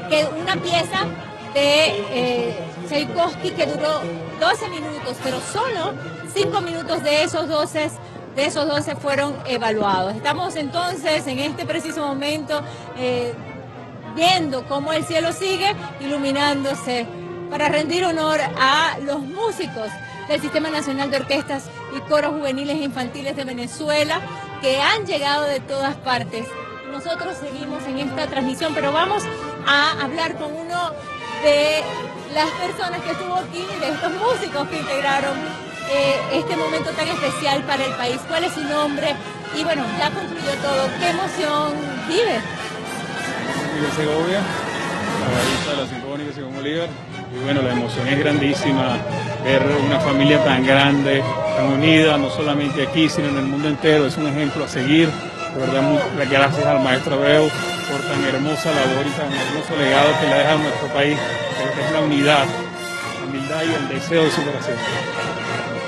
que una pieza de eh, Tchaikovsky que duró 12 minutos, pero solo 5 minutos de esos 12 de esos 12 fueron evaluados. Estamos entonces en este preciso momento eh, viendo cómo el cielo sigue iluminándose para rendir honor a los músicos del Sistema Nacional de Orquestas y Coros Juveniles e Infantiles de Venezuela que han llegado de todas partes. Nosotros seguimos en esta transmisión, pero vamos a hablar con uno de las personas que estuvo aquí, de estos músicos que integraron eh, este momento tan especial para el país. ¿Cuál es su nombre? Y bueno, ya concluyó todo. ¿Qué emoción vive? Miguel Segovia, la barista de la Sinfónica Simón Bolívar. Y bueno, la emoción es grandísima ver una familia tan grande, tan unida, no solamente aquí, sino en el mundo entero. Es un ejemplo a seguir. De verdad, mu- gracias al maestro Abreu por tan hermosa labor y tan hermoso legado que le ha dejado a nuestro país, es la unidad, la humildad y el deseo de superación.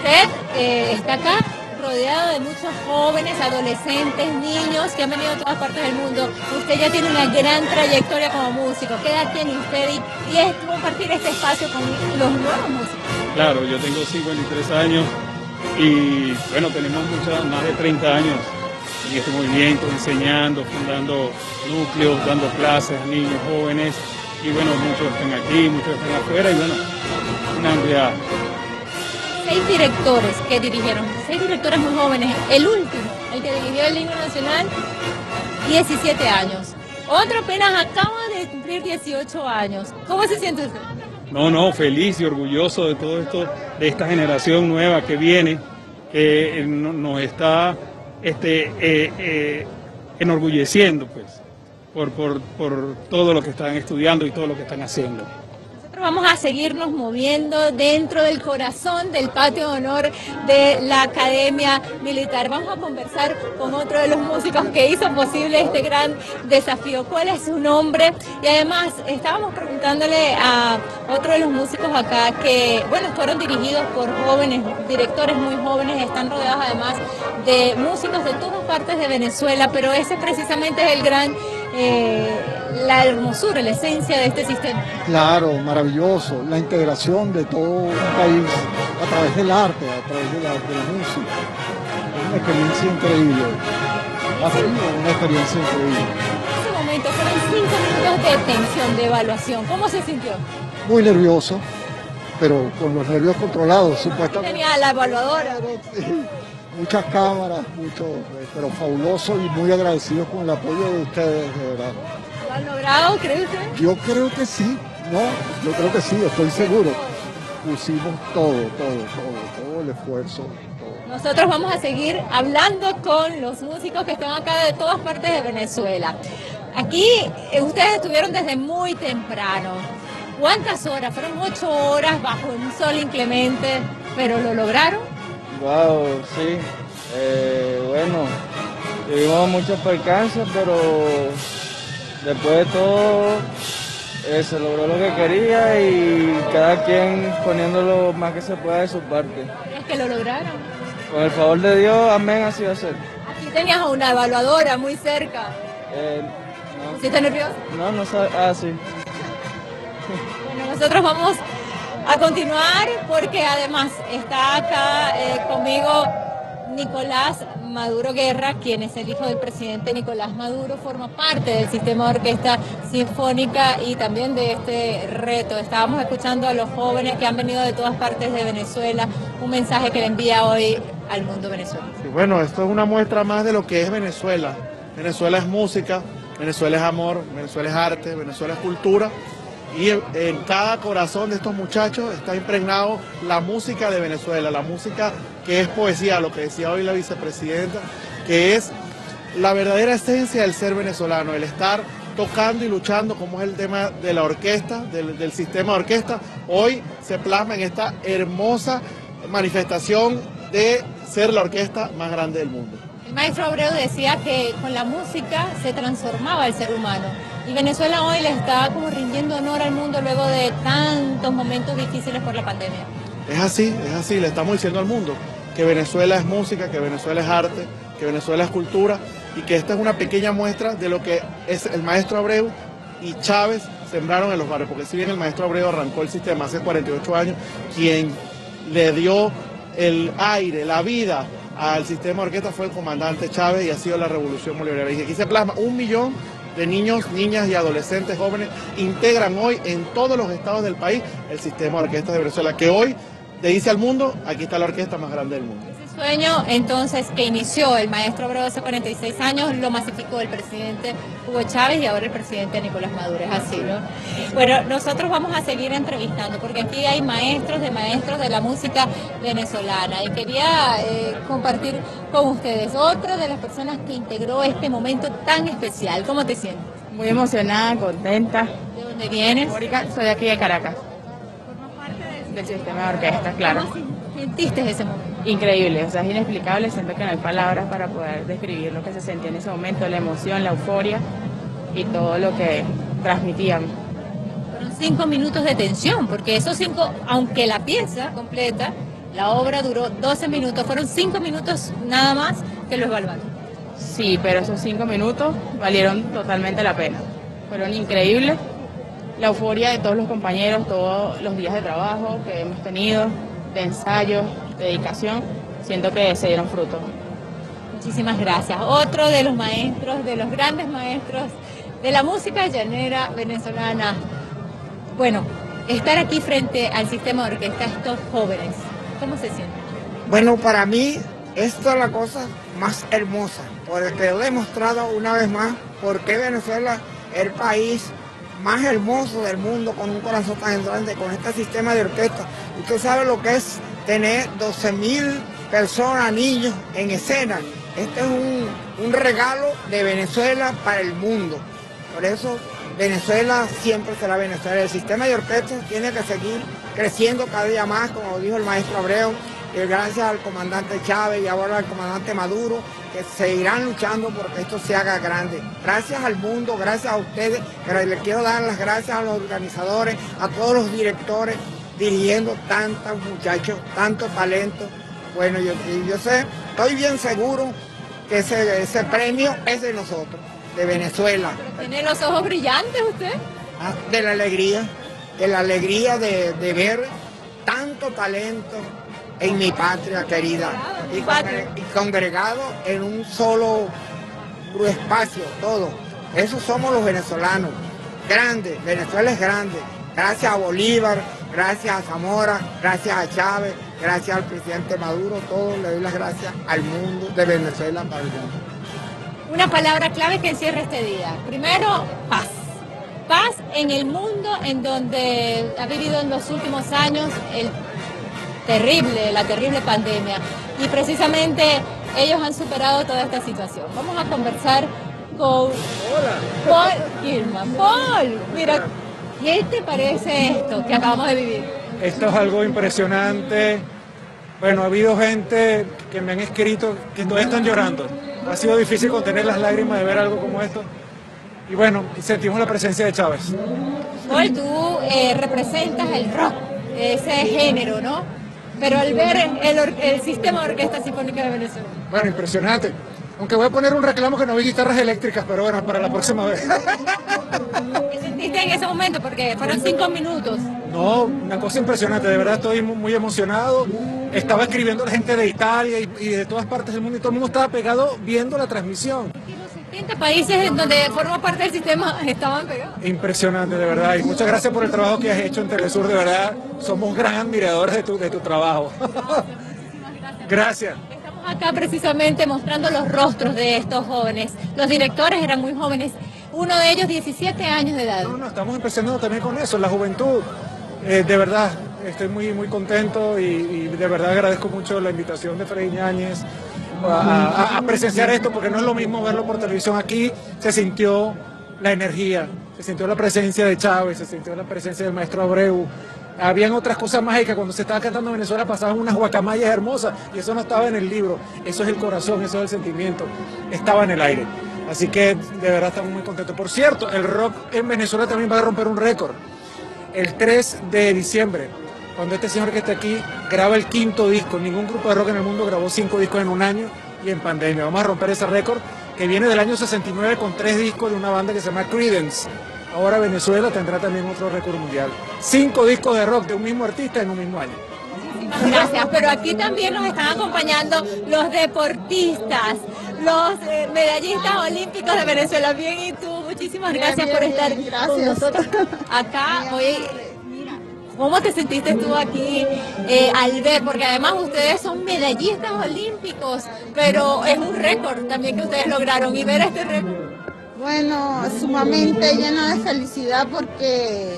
Usted eh, está acá rodeado de muchos jóvenes, adolescentes, niños que han venido de todas partes del mundo. Usted ya tiene una gran trayectoria como músico. ¿Qué edad tiene usted? Y, es compartir este espacio con los nuevos músicos. Claro, yo tengo 53 años y bueno, tenemos muchas, más de 30 años en este movimiento, enseñando, fundando núcleos, dando clases a niños, jóvenes y bueno, muchos están aquí, muchos están afuera y bueno, una amplia Seis directores que dirigieron, seis directores muy jóvenes. El último, el que dirigió el himno nacional, 17 años. Otro apenas acaba de cumplir 18 años. ¿Cómo se siente usted? No, no, feliz y orgulloso de todo esto, de esta generación nueva que viene, que eh, no- nos está este, eh, eh, enorgulleciendo, pues, por, por, por todo lo que están estudiando y todo lo que están haciendo. Vamos a seguirnos moviendo dentro del corazón del patio de honor de la Academia Militar. Vamos a conversar con otro de los músicos que hizo posible este gran desafío. ¿Cuál es su nombre? Y además estábamos preguntándole a otro de los músicos acá que, bueno, fueron dirigidos por jóvenes, directores muy jóvenes, están rodeados además de músicos de todas partes de Venezuela, pero ese precisamente es el gran, eh, la hermosura, la esencia de este sistema. Claro, maravilloso. La integración de todo un país a través del arte, a través de la, de la música. Es una experiencia increíble. Ha sido una experiencia increíble. En ese momento fueron cinco minutos de tensión, de evaluación. ¿Cómo se sintió? Muy nervioso, pero con los nervios controlados, supuestamente. Tenía la evaluadora. Muchas cámaras, mucho, eh, pero fabuloso y muy agradecido con el apoyo de ustedes, de verdad. ¿Lo han logrado, cree usted? Yo creo que sí, no, yo creo que sí, estoy seguro. Pusimos todo, todo, todo, todo el esfuerzo. Nosotros vamos a seguir hablando con los músicos que están acá de todas partes de Venezuela. Aquí eh, ustedes estuvieron desde muy temprano. ¿Cuántas horas? Fueron ocho horas bajo un sol inclemente, pero lo lograron. Wow, sí. Eh, bueno, tuvimos muchos percances, pero después de todo eh, se logró lo que quería y cada quien poniendo lo más que se pueda de su parte. ¿Crees que lo lograron? Con el favor de Dios, amén, así va a ser. Aquí tenías a una evaluadora muy cerca. Eh, ¿Sí está nervioso? no, no sabe, ah, sí. Bueno, nosotros vamos a continuar porque además está acá eh, conmigo Nicolás Maduro Guerra, quien es el hijo del presidente Nicolás Maduro, forma parte del sistema de orquesta sinfónica y también de este reto. Estábamos escuchando a los jóvenes que han venido de todas partes de Venezuela, un mensaje que le envía hoy al mundo venezolano. Bueno, esto es una muestra más de lo que es Venezuela. Venezuela es música, Venezuela es amor, Venezuela es arte, Venezuela es cultura. Y en, cada corazón de estos muchachos está impregnado la música de Venezuela, la música que es poesía, lo que decía hoy la vicepresidenta, que es la verdadera esencia del ser venezolano, el estar tocando y luchando, como es el tema de la orquesta, del, del sistema de orquesta, hoy se plasma en esta hermosa manifestación de ser la orquesta más grande del mundo. El maestro Abreu decía que con la música se transformaba el ser humano. Y Venezuela hoy le está como rindiendo honor al mundo luego de tantos momentos difíciles por la pandemia. Es así, es así, le estamos diciendo al mundo que Venezuela es música, que Venezuela es arte, que Venezuela es cultura y que esta es una pequeña muestra de lo que es el maestro Abreu y Chávez sembraron en los barrios, porque si bien el maestro Abreu arrancó el sistema hace 48 años, quien le dio el aire, la vida al sistema de orquesta fue el comandante Chávez y ha sido la revolución bolivariana. Y aquí se plasma un millón de niños, niñas y adolescentes jóvenes integran hoy en todos los estados del país el sistema de orquesta de Venezuela, que hoy le dice al mundo, aquí está la orquesta más grande del mundo. Sueño entonces que inició el maestro Abreu hace 46 años lo masificó el presidente Hugo Chávez y ahora el presidente Nicolás Maduro, es así, ¿no? Bueno, nosotros vamos a seguir entrevistando porque aquí hay maestros de maestros de la música venezolana y quería eh, compartir con ustedes otra de las personas que integró este momento tan especial. ¿Cómo te sientes? Muy emocionada, contenta. ¿De dónde vienes? Soy de aquí de Caracas. Del sistema de orquesta, claro. ¿Cómo sentiste ese momento? Increíble, o sea, es inexplicable. Siento que no hay palabras para poder describir lo que se sentía en ese momento, la emoción, la euforia y todo lo que transmitían. Fueron cinco minutos de tensión, porque esos cinco, aunque la pieza completa, la obra duró 12 minutos, fueron cinco minutos nada más que lo evaluaron. Sí, pero esos cinco minutos valieron totalmente la pena. Fueron increíbles. La euforia de todos los compañeros, todos los días de trabajo que hemos tenido, de ensayos, dedicación, siento que se dieron fruto. Muchísimas gracias. Otro de los maestros, de los grandes maestros de la música llanera venezolana. Bueno, estar aquí frente al sistema de orquesta, estos jóvenes, ¿cómo se sienten? Bueno, para mí Esto es la cosa más hermosa, porque he demostrado una vez más por qué Venezuela es el país más hermoso del mundo, con un corazón tan grande, con este sistema de orquesta. Usted sabe lo que es tener 12 mil personas, niños en escena. Este es un, regalo de Venezuela para el mundo. Por eso Venezuela siempre será Venezuela. El sistema de orquestas tiene que seguir creciendo cada día más, como dijo el maestro Abreu, eh, gracias al comandante Chávez y ahora al comandante Maduro, que seguirán luchando porque esto se haga grande. Gracias al mundo, gracias a ustedes, pero le quiero dar las gracias a los organizadores, a todos los directores, dirigiendo tantos muchachos, tanto talento. Bueno, yo, yo sé, estoy bien seguro que ese, ese premio es de nosotros, de Venezuela. ¿Tiene los ojos brillantes usted? Ah, de la alegría, de la alegría de, de ver tanto talento en mi patria querida y, congre- y congregado en un solo espacio, todo. Esos somos los venezolanos, grandes, Venezuela es grande. Gracias a Bolívar, gracias a Zamora, gracias a Chávez, gracias al presidente Maduro, todo le doy las gracias al mundo de Venezuela para. Una palabra clave que encierra este día. Primero, paz. Paz en el mundo en donde ha vivido en los últimos años el terrible, la terrible pandemia. Y precisamente ellos han superado toda esta situación. Vamos a conversar con Paul Gilman. Paul, mira, ¿qué te parece esto que acabamos de vivir? Esto es algo impresionante. Bueno, ha habido gente que me han escrito que todavía están llorando. Ha sido difícil contener las lágrimas de ver algo como esto. Y bueno, sentimos la presencia de Chávez. Paul, tú eh, representas el rock, ese género, ¿no? Pero al ver el, sistema de orquesta sinfónica de Venezuela. Bueno, impresionante. Aunque voy a poner un reclamo que no vi guitarras eléctricas, pero bueno, para la próxima vez. ¿Qué sentiste en ese momento? Porque fueron cinco minutos. No, una cosa impresionante, de verdad estoy mu- muy emocionado. Estaba escribiendo la gente de Italia y, y de todas partes del mundo y todo el mundo estaba pegado viendo la transmisión. 20 países en donde forma parte del sistema estaban pegados. Impresionante, de verdad. Y muchas gracias por el trabajo que has hecho en Telesur, de verdad. Somos gran admiradores de tu, de tu trabajo. gracias. Estamos acá precisamente mostrando los rostros de estos jóvenes. Los directores eran muy jóvenes. Uno de ellos 17 años de edad. No, no, estamos impresionados también con eso, la juventud. Eh, de verdad, estoy muy, muy contento y, de verdad agradezco mucho la invitación de Freddy Ñáñez a presenciar esto, porque no es lo mismo verlo por televisión. Aquí se sintió la energía, se sintió la presencia de Chávez, se sintió la presencia del maestro Abreu. Habían otras cosas mágicas, cuando se estaba cantando en Venezuela pasaban unas guacamayas hermosas y eso no estaba en el libro, eso es el corazón, eso es el sentimiento, estaba en el aire. Así que de verdad estamos muy contentos. Por cierto, el rock en Venezuela también va a romper un récord. El 3 de diciembre, cuando este señor que está aquí graba el quinto disco, ningún grupo de rock en el mundo grabó cinco discos en un año y en pandemia. Vamos a romper ese récord que viene del año 69 con tres discos de una banda que se llama Creedence. Ahora Venezuela tendrá también otro récord mundial. Cinco discos de rock de un mismo artista en un mismo año. Gracias, pero aquí también nos están acompañando los deportistas, los eh, medallistas olímpicos de Venezuela. Bien, y tú, muchísimas Bien, gracias bien, por estar bien, con gracias. nosotros. Acá, hoy, mira, ¿cómo te sentiste tú aquí eh, al ver? Porque además ustedes son medallistas olímpicos, pero es un récord también que ustedes lograron y ver este récord. Bueno, sumamente llena de felicidad porque,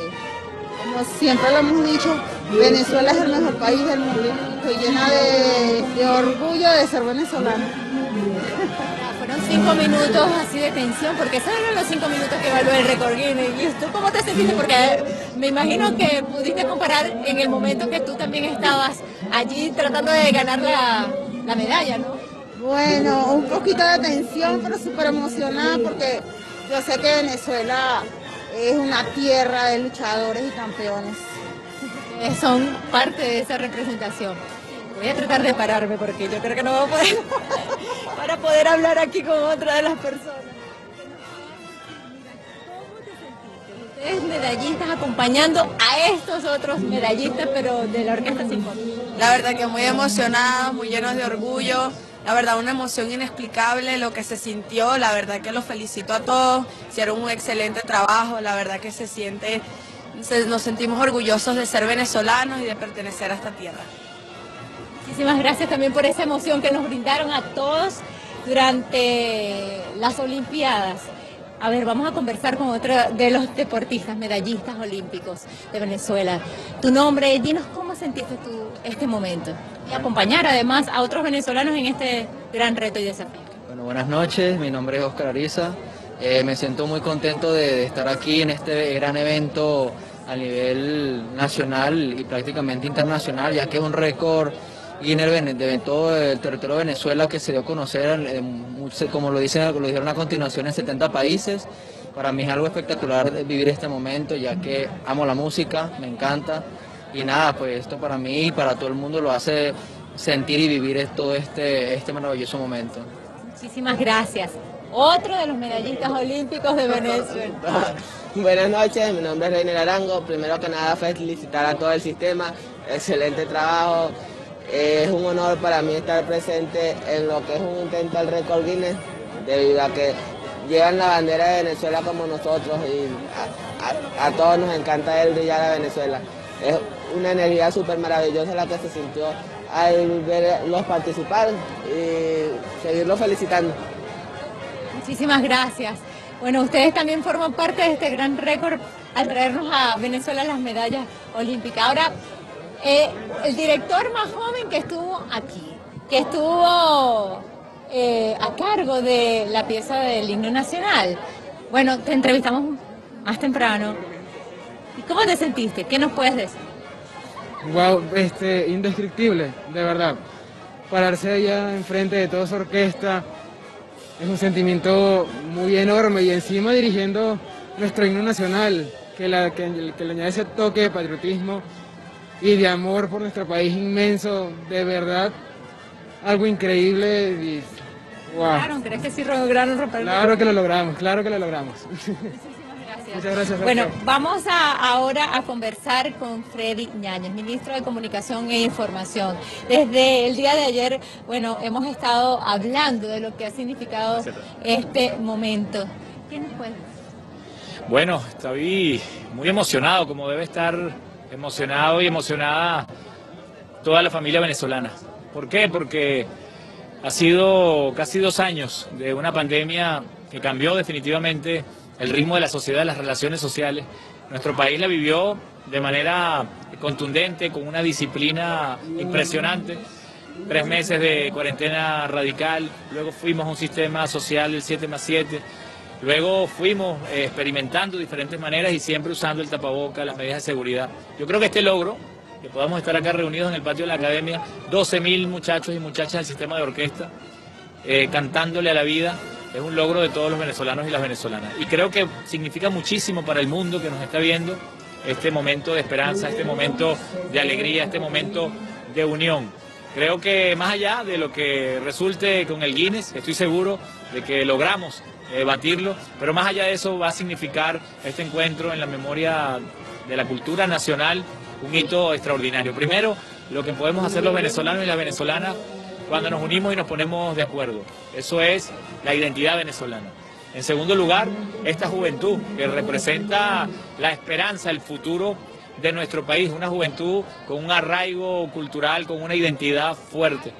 como siempre lo hemos dicho, Venezuela es el mejor país del mundo. Estoy llena de, orgullo de ser venezolana. Fueron cinco minutos así de tensión, porque esos eran los cinco minutos que evaluó el récord Guinness. ¿Y tú cómo te sentiste? Porque me imagino que pudiste comparar en el momento que tú también estabas allí tratando de ganar la, la medalla, ¿no? Bueno, un poquito de tensión, pero súper emocionada porque yo sé que Venezuela es una tierra de luchadores y campeones. Eh, son parte de esa representación. Voy a tratar de pararme porque yo creo que no voy a poder para poder hablar aquí con otra de las personas. Ustedes medallistas acompañando a estos otros medallistas, pero de la Orquesta Sinfónica. La verdad que muy emocionados, muy llenos de orgullo. La verdad, una emoción inexplicable lo que se sintió. La verdad que los felicito a todos. Hicieron un excelente trabajo. La verdad que se siente, nos sentimos orgullosos de ser venezolanos y de pertenecer a esta tierra. Muchísimas gracias también por esa emoción que nos brindaron a todos durante las Olimpiadas. A ver, vamos a conversar con otro de los deportistas, medallistas olímpicos de Venezuela. Tu nombre, dinos cómo sentiste tú este momento y acompañar además a otros venezolanos en este gran reto y desafío. Bueno, buenas noches, mi nombre es Oscar Ariza. Eh, me siento muy contento de, de estar aquí en este gran evento a nivel nacional y prácticamente internacional, ya que es un récord Guinness de de todo el territorio de Venezuela que se dio a conocer, en- en como lo, dicen, lo dijeron a continuación, en 70 países. Para mí es algo espectacular vivir este momento, ya que amo la música, me encanta. Y nada, pues esto para mí y para todo el mundo lo hace sentir y vivir todo este, este maravilloso momento. Muchísimas gracias. Otro de los medallistas olímpicos de Venezuela. Buenas noches, mi nombre es Reiner Arango. Primero que nada, felicitar a todo el sistema. Excelente trabajo. Es un honor para mí estar presente en lo que es un intento al récord Guinness, debido a que llevan la bandera de Venezuela como nosotros y a todos nos encanta el brillar a Venezuela. Es una energía súper maravillosa la que se sintió al verlos participar y seguirlos felicitando. Muchísimas gracias. Bueno, ustedes también forman parte de este gran récord al traernos a Venezuela las medallas olímpicas. Ahora, eh, el director más joven que estuvo aquí, que estuvo eh, a cargo de la pieza del himno nacional. Bueno, te entrevistamos más temprano. ¿Y cómo te sentiste? ¿Qué nos puedes decir? Wow, este, indescriptible, de verdad. Pararse allá enfrente de toda esa orquesta es un sentimiento muy enorme y encima dirigiendo nuestro himno nacional, que, la, que, que le añade ese toque de patriotismo y de amor por nuestro país inmenso, de verdad, algo increíble y wow. ¿Lograron? ¿Crees que sí lograron romper el Claro que lo logramos, claro que lo logramos. Muchas gracias. Bueno, vamos a, ahora a conversar con Freddy Ñañez, ministro de Comunicación e Información. Desde el día de ayer, bueno, hemos estado hablando de lo que ha significado este momento. ¿Qué nos puede decir? Bueno, estoy muy emocionado, como debe estar emocionado y emocionada toda la familia venezolana. ¿Por qué? Porque ha sido casi dos años de una pandemia que cambió definitivamente el ritmo de la sociedad, las relaciones sociales. Nuestro país la vivió de manera contundente, con una disciplina impresionante. Tres meses de cuarentena radical, luego fuimos a un sistema social del 7 más 7, Luego fuimos eh, experimentando diferentes maneras y siempre usando el tapaboca, las medidas de seguridad. Yo creo que este logro, que podamos estar acá reunidos en el patio de la academia, 12.000 muchachos y muchachas del sistema de orquesta, eh, cantándole a la vida, es un logro de todos los venezolanos y las venezolanas. Y creo que significa muchísimo para el mundo que nos está viendo este momento de esperanza, este momento de alegría, este momento de unión. Creo que más allá de lo que resulte con el Guinness, estoy seguro de que logramos eh, batirlo, pero más allá de eso va a significar este encuentro en la memoria de la cultura nacional un hito extraordinario. Primero, lo que podemos hacer los venezolanos y las venezolanas cuando nos unimos y nos ponemos de acuerdo. Eso es la identidad venezolana. En segundo lugar, esta juventud que representa la esperanza, el futuro de nuestro país, una juventud con un arraigo cultural, con una identidad fuerte.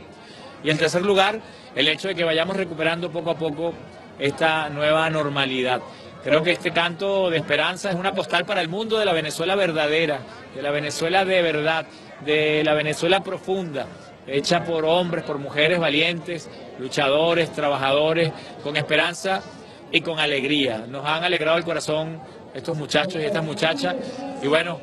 Y en tercer lugar, el hecho de que vayamos recuperando poco a poco esta nueva normalidad. Creo que este canto de esperanza es una postal para el mundo de la Venezuela verdadera, de la Venezuela de verdad, de la Venezuela profunda, hecha por hombres, por mujeres valientes, luchadores, trabajadores, con esperanza y con alegría. Nos han alegrado el corazón estos muchachos y estas muchachas. Y bueno,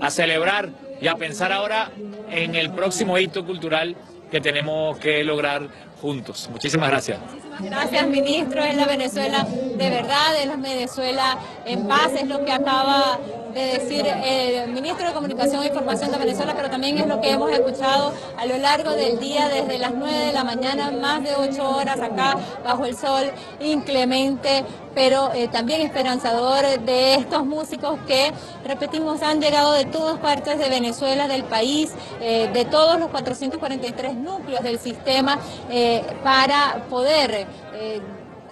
a celebrar y a pensar ahora en el próximo hito cultural que tenemos que lograr juntos. Muchísimas gracias. Gracias, ministro. Es la Venezuela de verdad, es la Venezuela en paz, es lo que acaba de decir el ministro de Comunicación e Información de Venezuela, pero también es lo que hemos escuchado a lo largo del día, desde las 9 de la mañana, más de 8 horas acá, bajo el sol inclemente, pero eh, también esperanzador de estos músicos que, repetimos, han llegado de todas partes de Venezuela, del país, eh, de todos los 443 núcleos del sistema, eh, para poder eh,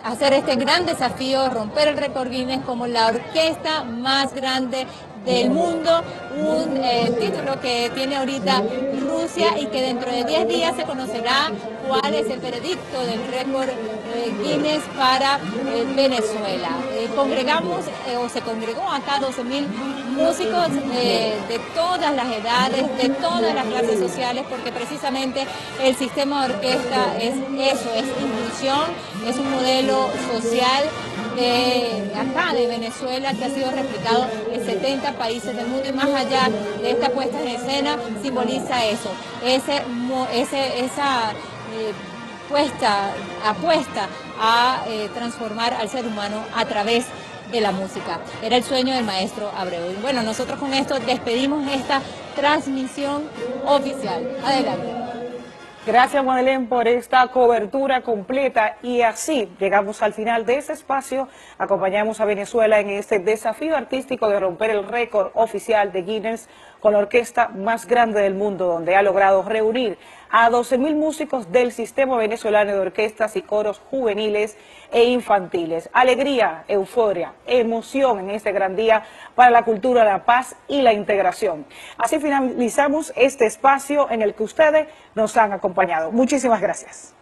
hacer este gran desafío, romper el récord Guinness como la orquesta más grande del mundo, un eh, título que tiene ahorita Rusia y que dentro de 10 días se conocerá cuál es el veredicto del récord eh, Guinness para eh, Venezuela. congregamos o se congregó acá 12 mil músicos de todas las edades, de todas las clases sociales, porque precisamente el sistema de orquesta es eso, es inclusión, es un modelo social de acá, de Venezuela, que ha sido replicado en 70 países del mundo y más allá de esta puesta en escena, simboliza eso, ese, ese esa eh, puesta, apuesta a eh, transformar al ser humano a través de la música. Era el sueño del maestro Abreu. Bueno, nosotros con esto despedimos esta transmisión oficial. Adelante. Gracias, Madeleine, por esta cobertura completa y así llegamos al final de este espacio. Acompañamos a Venezuela en este desafío artístico de romper el récord oficial de Guinness con la orquesta más grande del mundo, donde ha logrado reunir a 12.000 músicos del sistema venezolano de orquestas y coros juveniles e infantiles. Alegría, euforia, emoción en este gran día para la cultura, la paz y la integración. Así finalizamos este espacio en el que ustedes nos han acompañado. Muchísimas gracias.